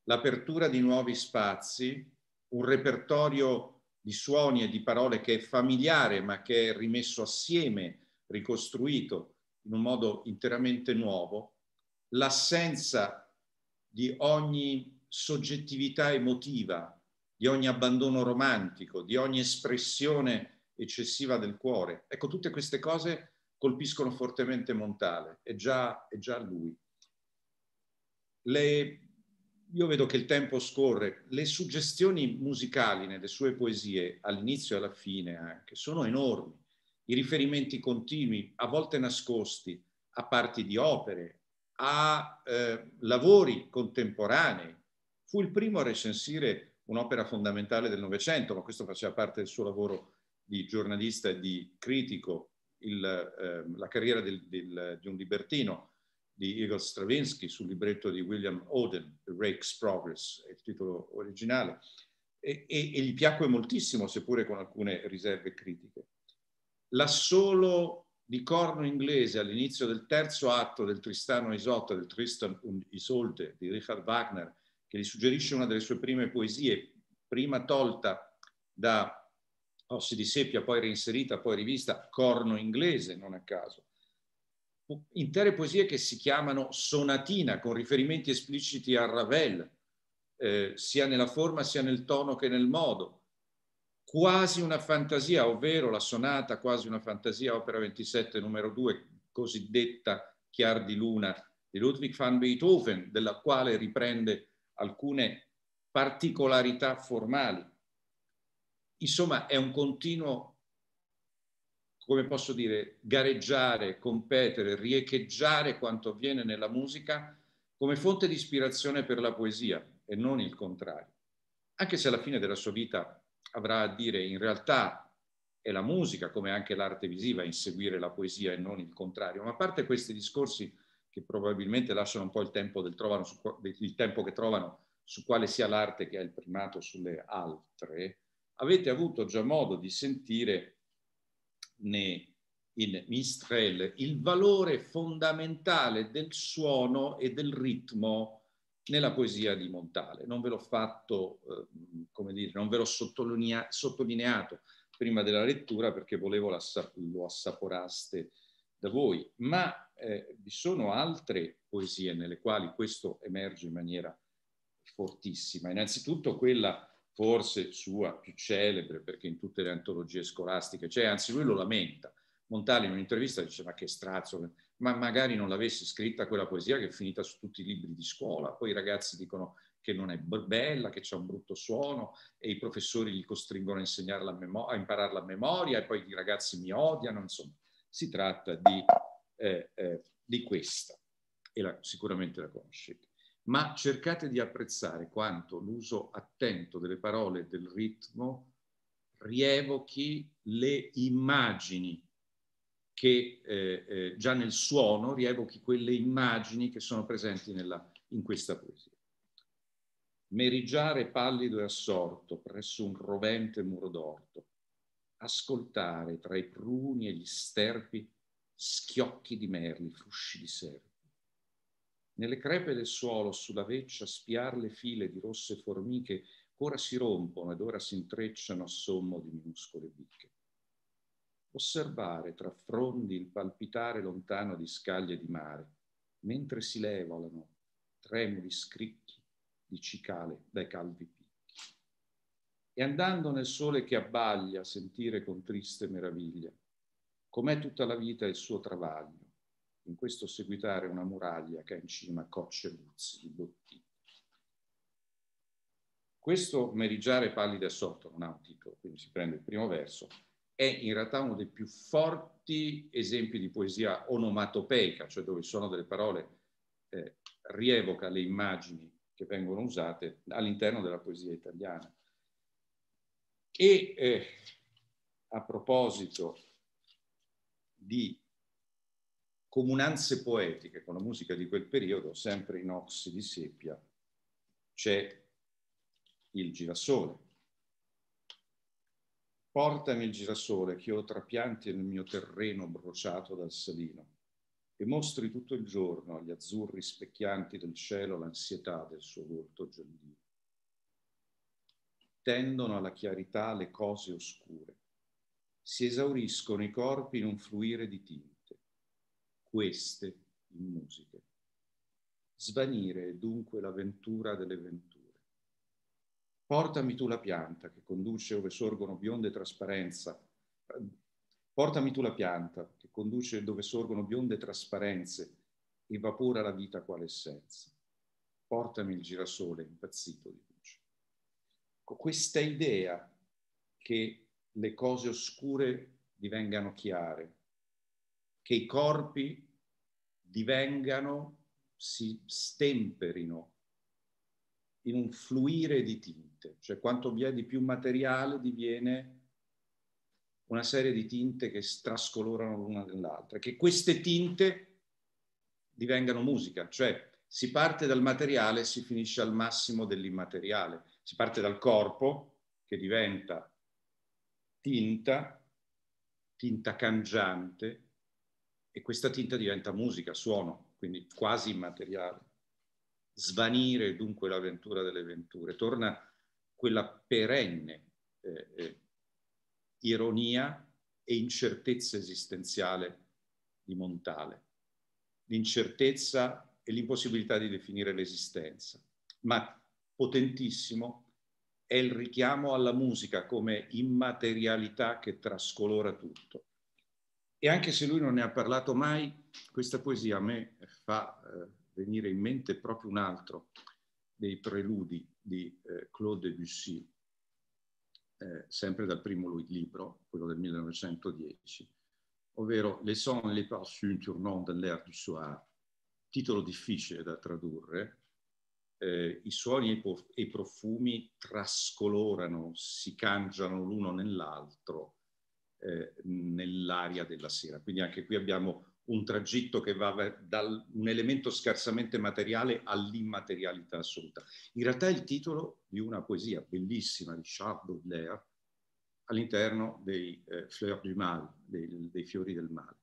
l'apertura di nuovi spazi, un repertorio di suoni e di parole che è familiare ma che è rimesso assieme, ricostruito in un modo interamente nuovo, l'assenza di ogni soggettività emotiva, di ogni abbandono romantico, di ogni espressione eccessiva del cuore. Ecco, tutte queste cose colpiscono fortemente Montale, è già, è già lui. Le, io vedo che il tempo scorre, le suggestioni musicali nelle sue poesie, all'inizio e alla fine anche, sono enormi. I riferimenti continui, a volte nascosti, a parti di opere, a eh, lavori contemporanei. Fu il primo a recensire un'opera fondamentale del Novecento, ma questo faceva parte del suo lavoro di giornalista e di critico il, eh, la carriera del, del, di un libertino di Igor Stravinsky sul libretto di William Oden, The Rake's Progress, è il titolo originale, e, e, e gli piacque moltissimo, seppure con alcune riserve critiche. L'assolo di corno inglese all'inizio del terzo atto del Tristano Isotta, del Tristan und Isolde di Richard Wagner, che gli suggerisce una delle sue prime poesie, prima tolta da Ossi di Seppia, poi reinserita, poi rivista, corno inglese, non a caso. Intere poesie che si chiamano sonatina, con riferimenti espliciti a Ravel, eh, sia nella forma sia nel tono che nel modo. Quasi una fantasia, ovvero la sonata Quasi una fantasia, opera 27, numero 2, cosiddetta Chiar di Luna di Ludwig van Beethoven, della quale riprende alcune particolarità formali Insomma, è un continuo, come posso dire, gareggiare, competere, riecheggiare quanto avviene nella musica come fonte di ispirazione per la poesia e non il contrario. Anche se alla fine della sua vita avrà a dire in realtà è la musica, come anche l'arte visiva, inseguire la poesia e non il contrario. Ma a parte questi discorsi che probabilmente lasciano un po' il tempo, del trovano su, il tempo che trovano su quale sia l'arte che ha il primato sulle altre, avete avuto già modo di sentire in Mistrel il valore fondamentale del suono e del ritmo nella poesia di Montale. Non ve l'ho fatto, eh, come dire, non ve l'ho sottolinea sottolineato prima della lettura perché volevo lo assaporaste da voi, ma eh, vi sono altre poesie nelle quali questo emerge in maniera fortissima. Innanzitutto quella forse sua più celebre, perché in tutte le antologie scolastiche c'è, anzi lui lo lamenta. Montale in un'intervista dice ma che strazzo, ma magari non l'avessi scritta quella poesia che è finita su tutti i libri di scuola. Poi i ragazzi dicono che non è bella, che c'è un brutto suono e i professori gli costringono a, a impararla a memoria e poi i ragazzi mi odiano, insomma. Si tratta di, eh, eh, di questa e la, sicuramente la conoscete ma cercate di apprezzare quanto l'uso attento delle parole e del ritmo rievochi le immagini che eh, eh, già nel suono rievochi quelle immagini che sono presenti nella, in questa poesia. Merigiare pallido e assorto presso un rovente muro d'orto, ascoltare tra i pruni e gli sterpi schiocchi di merli, frusci di serpi nelle crepe del suolo, sulla veccia, spiar le file di rosse formiche che ora si rompono ed ora si intrecciano a sommo di minuscole bicche. Osservare tra frondi il palpitare lontano di scaglie di mare, mentre si levano tremuli scricchi di cicale dai calvi picchi. E andando nel sole che abbaglia, sentire con triste meraviglia, com'è tutta la vita il suo travaglio, in questo seguitare una muraglia che ha in cima cocce luzzi di bottiglie. Questo Merigiare pallida sotto non ha un titolo, quindi si prende il primo verso, è in realtà uno dei più forti esempi di poesia onomatopeica, cioè dove il suono delle parole eh, rievoca le immagini che vengono usate all'interno della poesia italiana. E eh, a proposito di comunanze poetiche con la musica di quel periodo, sempre in Ox di Seppia, c'è il girasole. Portami il girasole che io trapianti nel mio terreno bruciato dal salino e mostri tutto il giorno agli azzurri specchianti del cielo l'ansietà del suo volto giallino. Tendono alla chiarità le cose oscure, si esauriscono i corpi in un fluire di tinte, queste in musiche. Svanire è dunque l'avventura delle venture Portami tu la pianta che conduce dove sorgono bionde trasparenza. Portami tu la pianta che conduce dove sorgono bionde trasparenze, evapora la vita quale essenza. Portami il girasole impazzito di luce. Questa idea che le cose oscure divengano chiare, che i corpi divengano, si stemperino in un fluire di tinte, cioè quanto vi è di più materiale diviene una serie di tinte che trascolorano l'una dell'altra, che queste tinte divengano musica, cioè si parte dal materiale e si finisce al massimo dell'immateriale, si parte dal corpo che diventa tinta, tinta cangiante e questa tinta diventa musica, suono, quindi quasi immateriale svanire dunque l'avventura delle venture, torna quella perenne eh, eh, ironia e incertezza esistenziale di Montale, l'incertezza e l'impossibilità di definire l'esistenza, ma potentissimo è il richiamo alla musica come immaterialità che trascolora tutto. E anche se lui non ne ha parlato mai, questa poesia a me fa eh, venire in mente proprio un altro dei preludi di eh, Claude Debussy, eh, sempre dal primo libro, quello del 1910, ovvero Les sons et les parfums tournant dans l'air du soir, titolo difficile da tradurre, eh, i suoni e i profumi trascolorano, si cangiano l'uno nell'altro eh, nell'aria della sera. Quindi anche qui abbiamo un tragitto che va da un elemento scarsamente materiale all'immaterialità assoluta. In realtà è il titolo di una poesia bellissima di Charles Baudelaire all'interno dei eh, Fleurs du Mal, dei, dei fiori del male.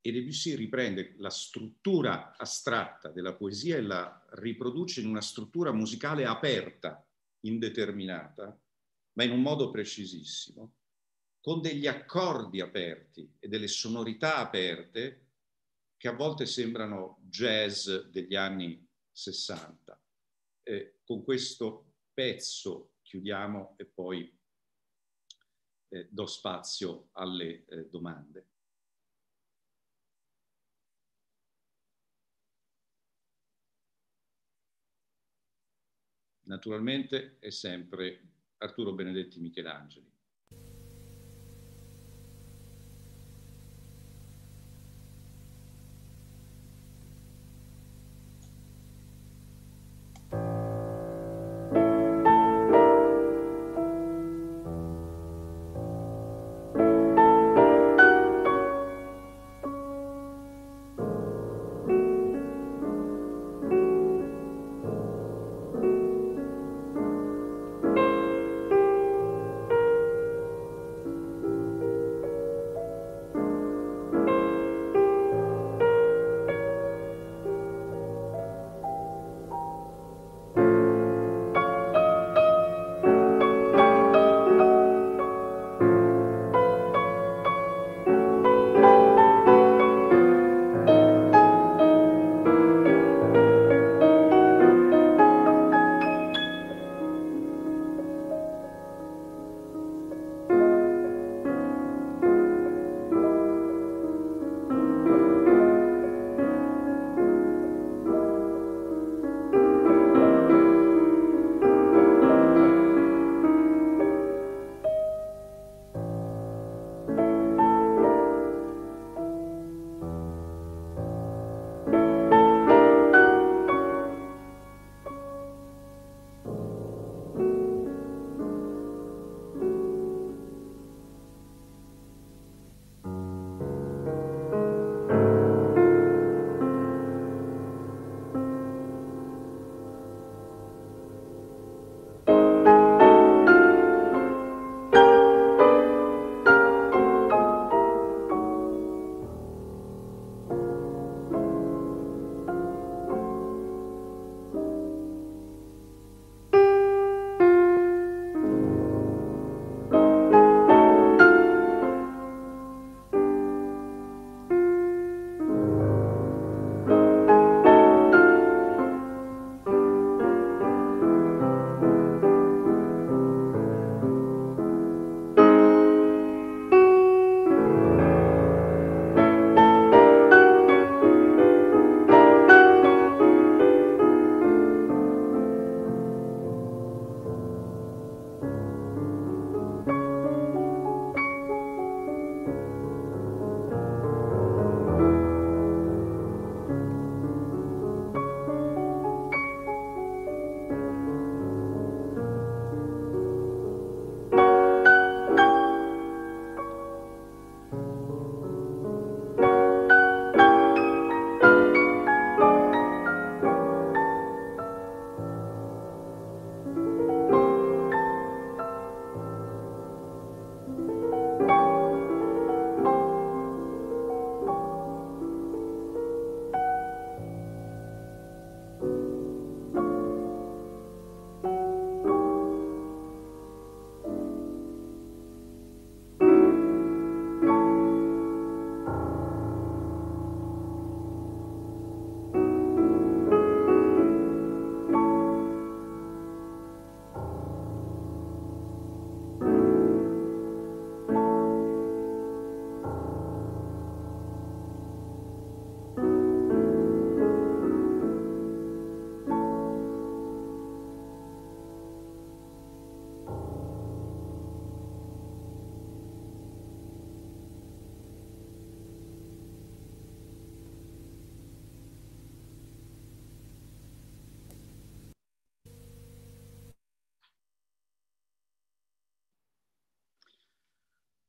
E Debussy riprende la struttura astratta della poesia e la riproduce in una struttura musicale aperta, indeterminata, ma in un modo precisissimo, con degli accordi aperti e delle sonorità aperte che a volte sembrano jazz degli anni 60. Eh, con questo pezzo chiudiamo e poi eh, do spazio alle eh, domande. Naturalmente è sempre Arturo Benedetti Michelangeli.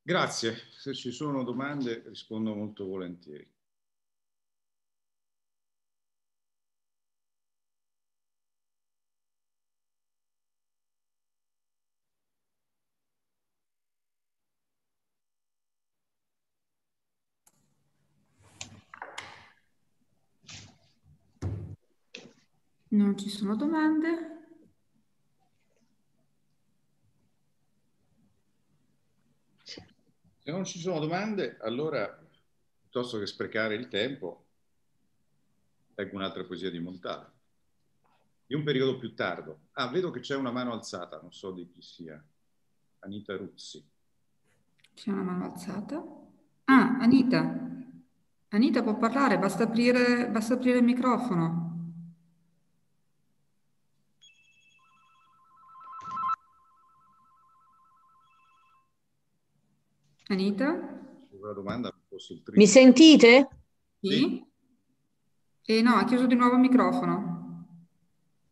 Grazie, se ci sono domande rispondo molto volentieri. Non ci sono domande. Se non ci sono domande, allora, piuttosto che sprecare il tempo, leggo un'altra poesia di Montale, di un periodo più tardo. Ah, vedo che c'è una mano alzata, non so di chi sia. Anita Ruzzi. C'è una mano alzata? Ah, Anita. Anita può parlare, basta aprire, basta aprire il microfono. Anita? Domanda, Mi sentite? Sì. E eh no, ha chiuso di nuovo il microfono.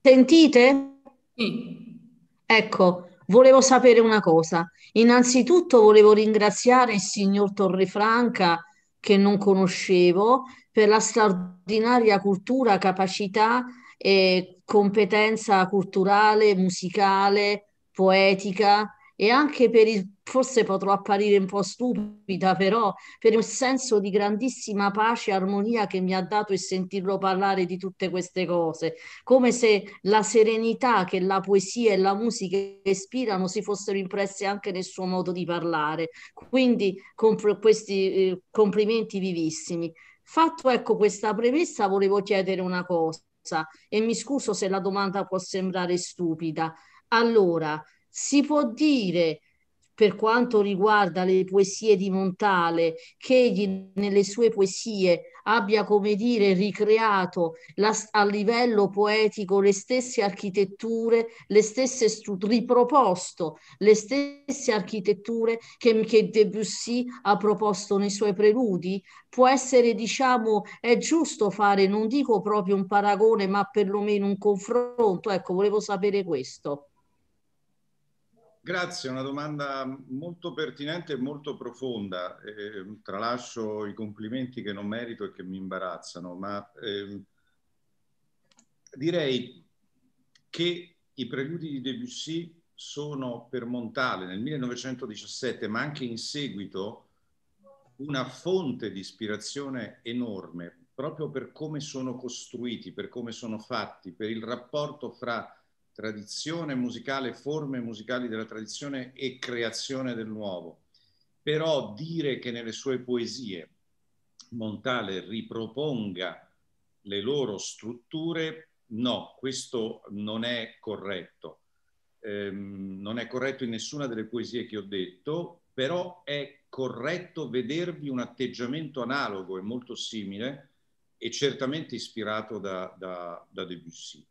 Sentite? Sì. Ecco, volevo sapere una cosa. Innanzitutto volevo ringraziare il signor Torrefranca, che non conoscevo, per la straordinaria cultura, capacità e competenza culturale, musicale, poetica e anche per il, forse potrò apparire un po' stupida, però per il senso di grandissima pace e armonia che mi ha dato il sentirlo parlare di tutte queste cose, come se la serenità che la poesia e la musica ispirano si fossero impresse anche nel suo modo di parlare. Quindi comp- questi eh, complimenti vivissimi. Fatto ecco questa premessa, volevo chiedere una cosa e mi scuso se la domanda può sembrare stupida. Allora, si può dire per quanto riguarda le poesie di Montale, che egli nelle sue poesie abbia, come dire, ricreato la, a livello poetico le stesse architetture, le stesse strutture, riproposto le stesse architetture che, che Debussy ha proposto nei suoi preludi? Può essere, diciamo, è giusto fare, non dico proprio un paragone, ma perlomeno un confronto? Ecco, volevo sapere questo. Grazie, una domanda molto pertinente e molto profonda. Eh, tralascio i complimenti che non merito e che mi imbarazzano, ma eh, direi che i preludi di Debussy sono per Montale nel 1917, ma anche in seguito, una fonte di ispirazione enorme, proprio per come sono costruiti, per come sono fatti, per il rapporto fra tradizione musicale, forme musicali della tradizione e creazione del nuovo. Però dire che nelle sue poesie Montale riproponga le loro strutture, no, questo non è corretto. Ehm, non è corretto in nessuna delle poesie che ho detto, però è corretto vedervi un atteggiamento analogo e molto simile e certamente ispirato da, da, da Debussy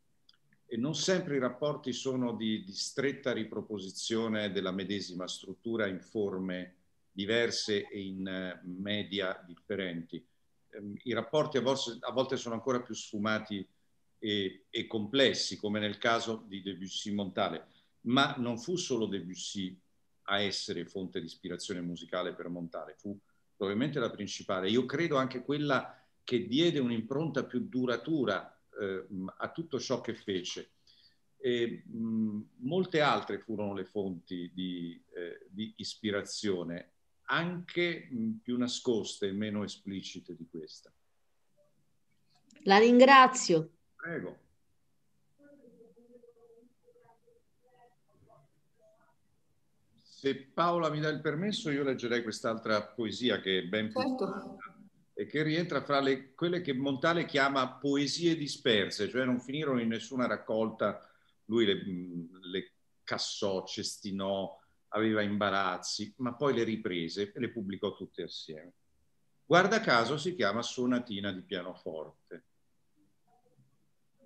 e non sempre i rapporti sono di, di, stretta riproposizione della medesima struttura in forme diverse e in eh, media differenti. Ehm, I rapporti a volte, sono ancora più sfumati e, e, complessi, come nel caso di Debussy Montale, ma non fu solo Debussy a essere fonte di ispirazione musicale per Montale, fu probabilmente la principale. Io credo anche quella che diede un'impronta più duratura eh, a tutto ciò che fece. E, mh, molte altre furono le fonti di, eh, di ispirazione, anche mh, più nascoste e meno esplicite di questa. La ringrazio. Prego. Se Paola mi dà il permesso, io leggerei quest'altra poesia che è ben più certo che rientra fra le, quelle che Montale chiama poesie disperse, cioè non finirono in nessuna raccolta, lui le, le cassò, cestinò, aveva imbarazzi, ma poi le riprese e le pubblicò tutte assieme. Guarda caso si chiama Sonatina di pianoforte.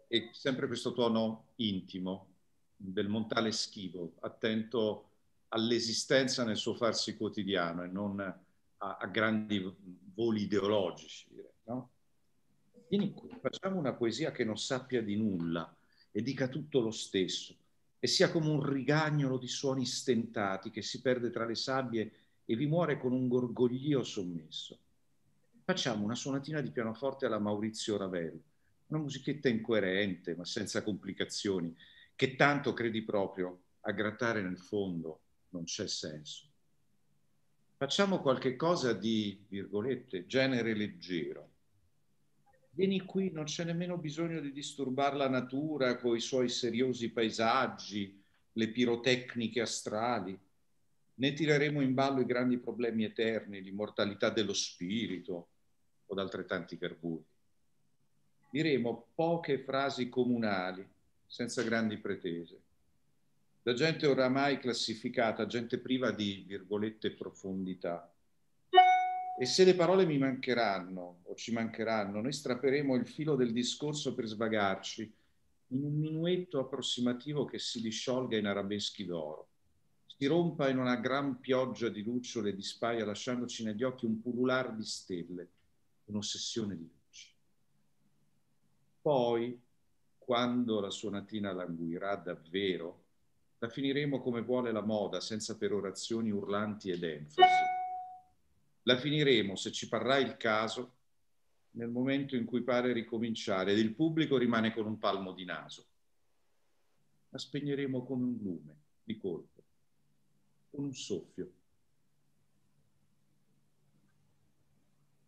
E sempre questo tono intimo del Montale schivo, attento all'esistenza nel suo farsi quotidiano e non a, a grandi voli ideologici. Direi, no? Vieni qui, facciamo una poesia che non sappia di nulla e dica tutto lo stesso e sia come un rigagnolo di suoni stentati che si perde tra le sabbie e vi muore con un gorgoglio sommesso. Facciamo una suonatina di pianoforte alla Maurizio Ravel, una musichetta incoerente ma senza complicazioni, che tanto credi proprio a grattare nel fondo non c'è senso. Facciamo qualche cosa di, virgolette, genere leggero. Vieni qui, non c'è nemmeno bisogno di disturbare la natura con i suoi seriosi paesaggi, le pirotecniche astrali. Ne tireremo in ballo i grandi problemi eterni, l'immortalità dello spirito o d'altrettanti carburi. Diremo poche frasi comunali, senza grandi pretese da gente oramai classificata, gente priva di virgolette profondità. E se le parole mi mancheranno o ci mancheranno, noi strapperemo il filo del discorso per svagarci in un minuetto approssimativo che si disciolga in arabeschi d'oro, si rompa in una gran pioggia di lucciole e di spaia, lasciandoci negli occhi un pullular di stelle, un'ossessione di luci. Poi, quando la suonatina languirà davvero, la finiremo come vuole la moda, senza perorazioni urlanti ed enfasi. La finiremo, se ci parrà il caso, nel momento in cui pare ricominciare ed il pubblico rimane con un palmo di naso. La spegneremo come un lume, di colpo, con un soffio.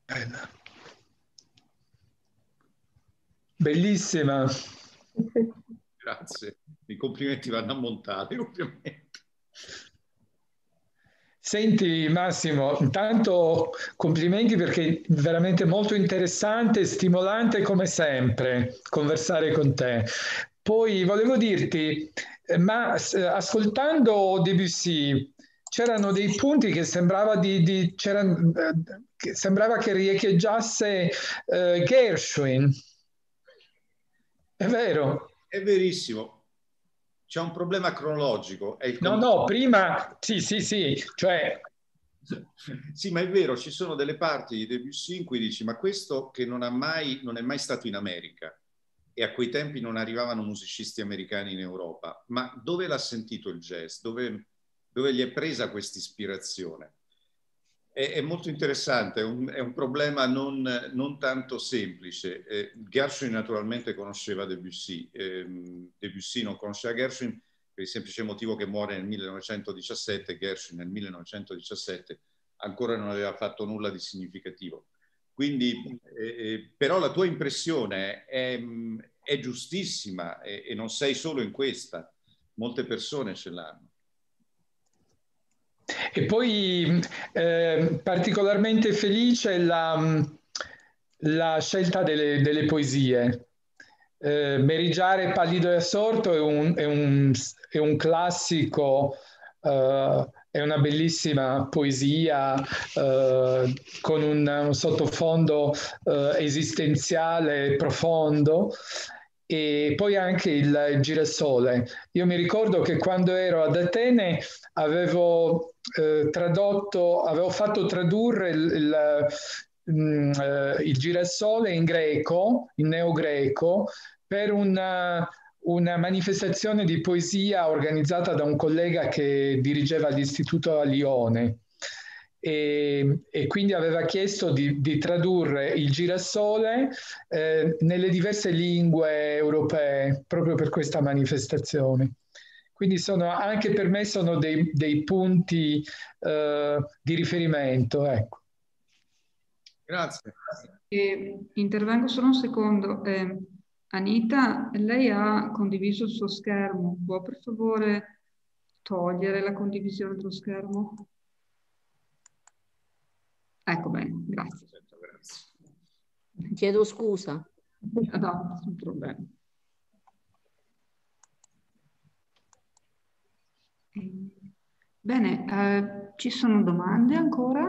Bella. Bellissima. Grazie i complimenti vanno a montare, ovviamente. Senti Massimo, intanto complimenti perché è veramente molto interessante e stimolante come sempre conversare con te. Poi volevo dirti, eh, ma ascoltando Debussy c'erano dei punti che sembrava, di, di, che, sembrava che riecheggiasse uh, Gershwin. È vero? È verissimo c'è un problema cronologico. no, no, prima, sì, sì, sì, cioè... sì, ma è vero, ci sono delle parti di Debussy in cui dici, ma questo che non, ha mai, non è mai stato in America e a quei tempi non arrivavano musicisti americani in Europa, ma dove l'ha sentito il jazz? Dove, dove gli è presa questa ispirazione? È, molto interessante, è un, è un problema non, non, tanto semplice. Eh, Gershwin naturalmente conosceva Debussy, eh, Debussy non conosceva Gershwin per il semplice motivo che muore nel 1917, Gershwin nel 1917 ancora non aveva fatto nulla di significativo. Quindi, eh, eh però la tua impressione è, è giustissima e, e non sei solo in questa, molte persone ce l'hanno. E poi eh, particolarmente felice la, la scelta delle, delle poesie. Eh, Merigiare pallido e assorto è un, è un, è un classico, uh, è una bellissima poesia uh, con un, un sottofondo uh, esistenziale profondo e poi anche il girasole. Io mi ricordo che quando ero ad Atene avevo eh, tradotto, avevo fatto tradurre il, il, mm, eh, il girasole in greco, in neogreco, per una, una manifestazione di poesia organizzata da un collega che dirigeva l'istituto a Lione e, e quindi aveva chiesto di, di tradurre il girasole eh, nelle diverse lingue europee proprio per questa manifestazione. Quindi sono, anche per me sono dei, dei punti eh, di riferimento. Ecco. Grazie. E intervengo solo un secondo. Eh, Anita, lei ha condiviso il suo schermo. Può per favore togliere la condivisione del suo schermo? Ecco bene, grazie. Chiedo scusa. No, nessun problema. Bene, eh, ci sono domande ancora?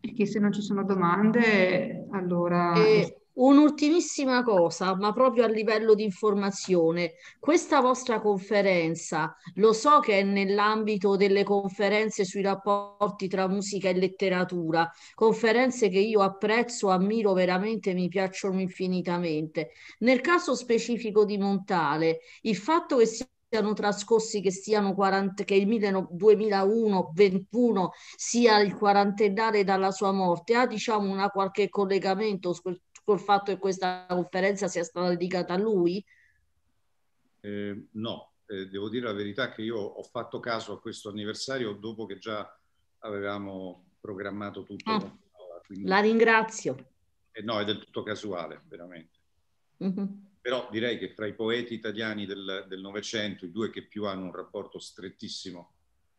Perché se non ci sono domande, allora... Eh, Un'ultimissima cosa, ma proprio a livello di informazione, questa vostra conferenza, lo so che è nell'ambito delle conferenze sui rapporti tra musica e letteratura, conferenze che io apprezzo, ammiro veramente, mi piacciono infinitamente. Nel caso specifico di Montale, il fatto che sia siano trascorsi, che siano 40, che il 2001, 21 sia il quarantennale dalla sua morte, ha diciamo una qualche collegamento col, fatto che questa conferenza sia stata dedicata a lui? Eh, no, eh, devo dire la verità che io ho fatto caso a questo anniversario dopo che già avevamo programmato tutto. Ah, quindi... La ringrazio. Eh, no, è del tutto casuale, veramente. Mm-hmm. Però direi che fra i poeti italiani del Novecento, i due che più hanno un rapporto strettissimo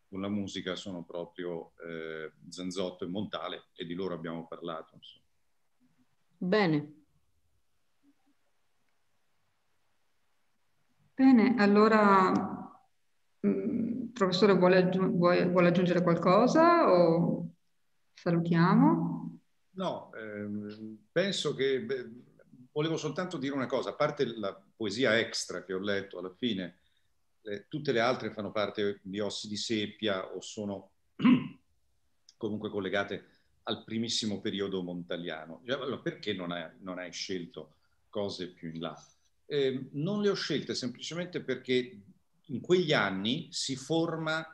con la musica sono proprio eh, Zanzotto e Montale e di loro abbiamo parlato. Insomma. Bene. Bene, allora, mh, mm, professore, vuole, aggiung- vuole, vuole, aggiungere qualcosa o salutiamo? No, ehm, penso che... Beh, volevo soltanto dire una cosa, a parte la poesia extra che ho letto alla fine, eh, tutte le altre fanno parte di Ossi di Seppia o sono comunque collegate al primissimo periodo montaliano. Cioè, allora, perché non hai, non hai, scelto cose più in là? Eh, non le ho scelte semplicemente perché in quegli anni si forma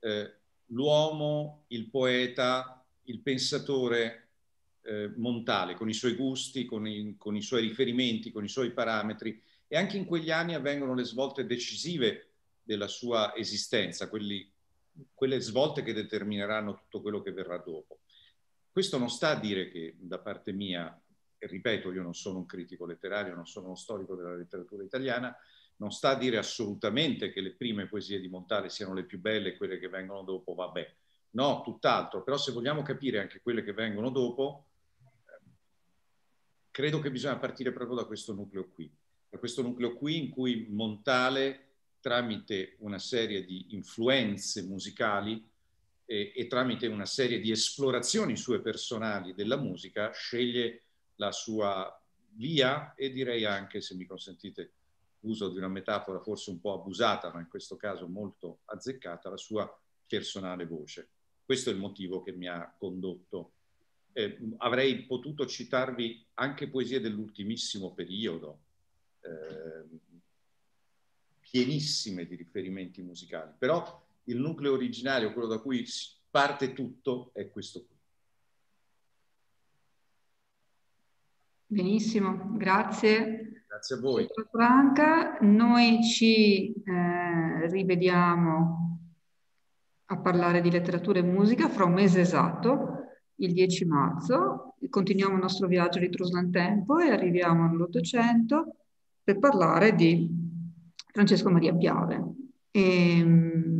eh, l'uomo, il poeta, il pensatore eh, Montale, con i suoi gusti, con i, con i, suoi riferimenti, con i suoi parametri e anche in quegli anni avvengono le svolte decisive della sua esistenza, quelli, quelle svolte che determineranno tutto quello che verrà dopo. Questo non sta a dire che da parte mia, ripeto, io non sono un critico letterario, non sono uno storico della letteratura italiana, non sta a dire assolutamente che le prime poesie di Montale siano le più belle e quelle che vengono dopo, vabbè. No, tutt'altro, però se vogliamo capire anche quelle che vengono dopo, credo che bisogna partire proprio da questo nucleo qui, da questo nucleo qui in cui Montale, tramite una serie di influenze musicali e, e tramite una serie di esplorazioni sue personali della musica, sceglie la sua via e direi anche, se mi consentite l'uso di una metafora forse un po' abusata, ma in questo caso molto azzeccata, la sua personale voce. Questo è il motivo che mi ha condotto eh, avrei potuto citarvi anche poesie dell'ultimissimo periodo, eh, pienissime di riferimenti musicali, però il nucleo originario, quello da cui parte tutto, è questo qui. Benissimo, grazie. Grazie a voi. Franca, noi ci eh, rivediamo a parlare di letteratura e musica fra un mese esatto il 10 marzo, continuiamo il nostro viaggio di Truslan Tempo e arriviamo all'Ottocento per parlare di Francesco Maria Piave. E, ehm,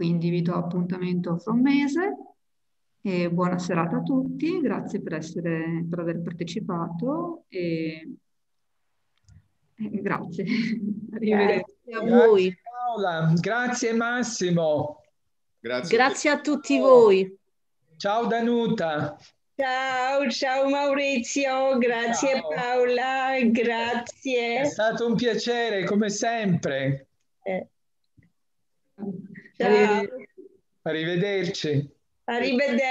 quindi vi do appuntamento fra un mese e buona serata a tutti, grazie per, essere, per aver partecipato e, e grazie. Arrivederci. Grazie a voi. Grazie Paola, grazie Massimo. Grazie, grazie a tutti voi. Ciao Danuta. Ciao, ciao Maurizio, grazie ciao. Paola, grazie. È stato un piacere come sempre. Eh. Ciao. Arrivederci. Arrivederci.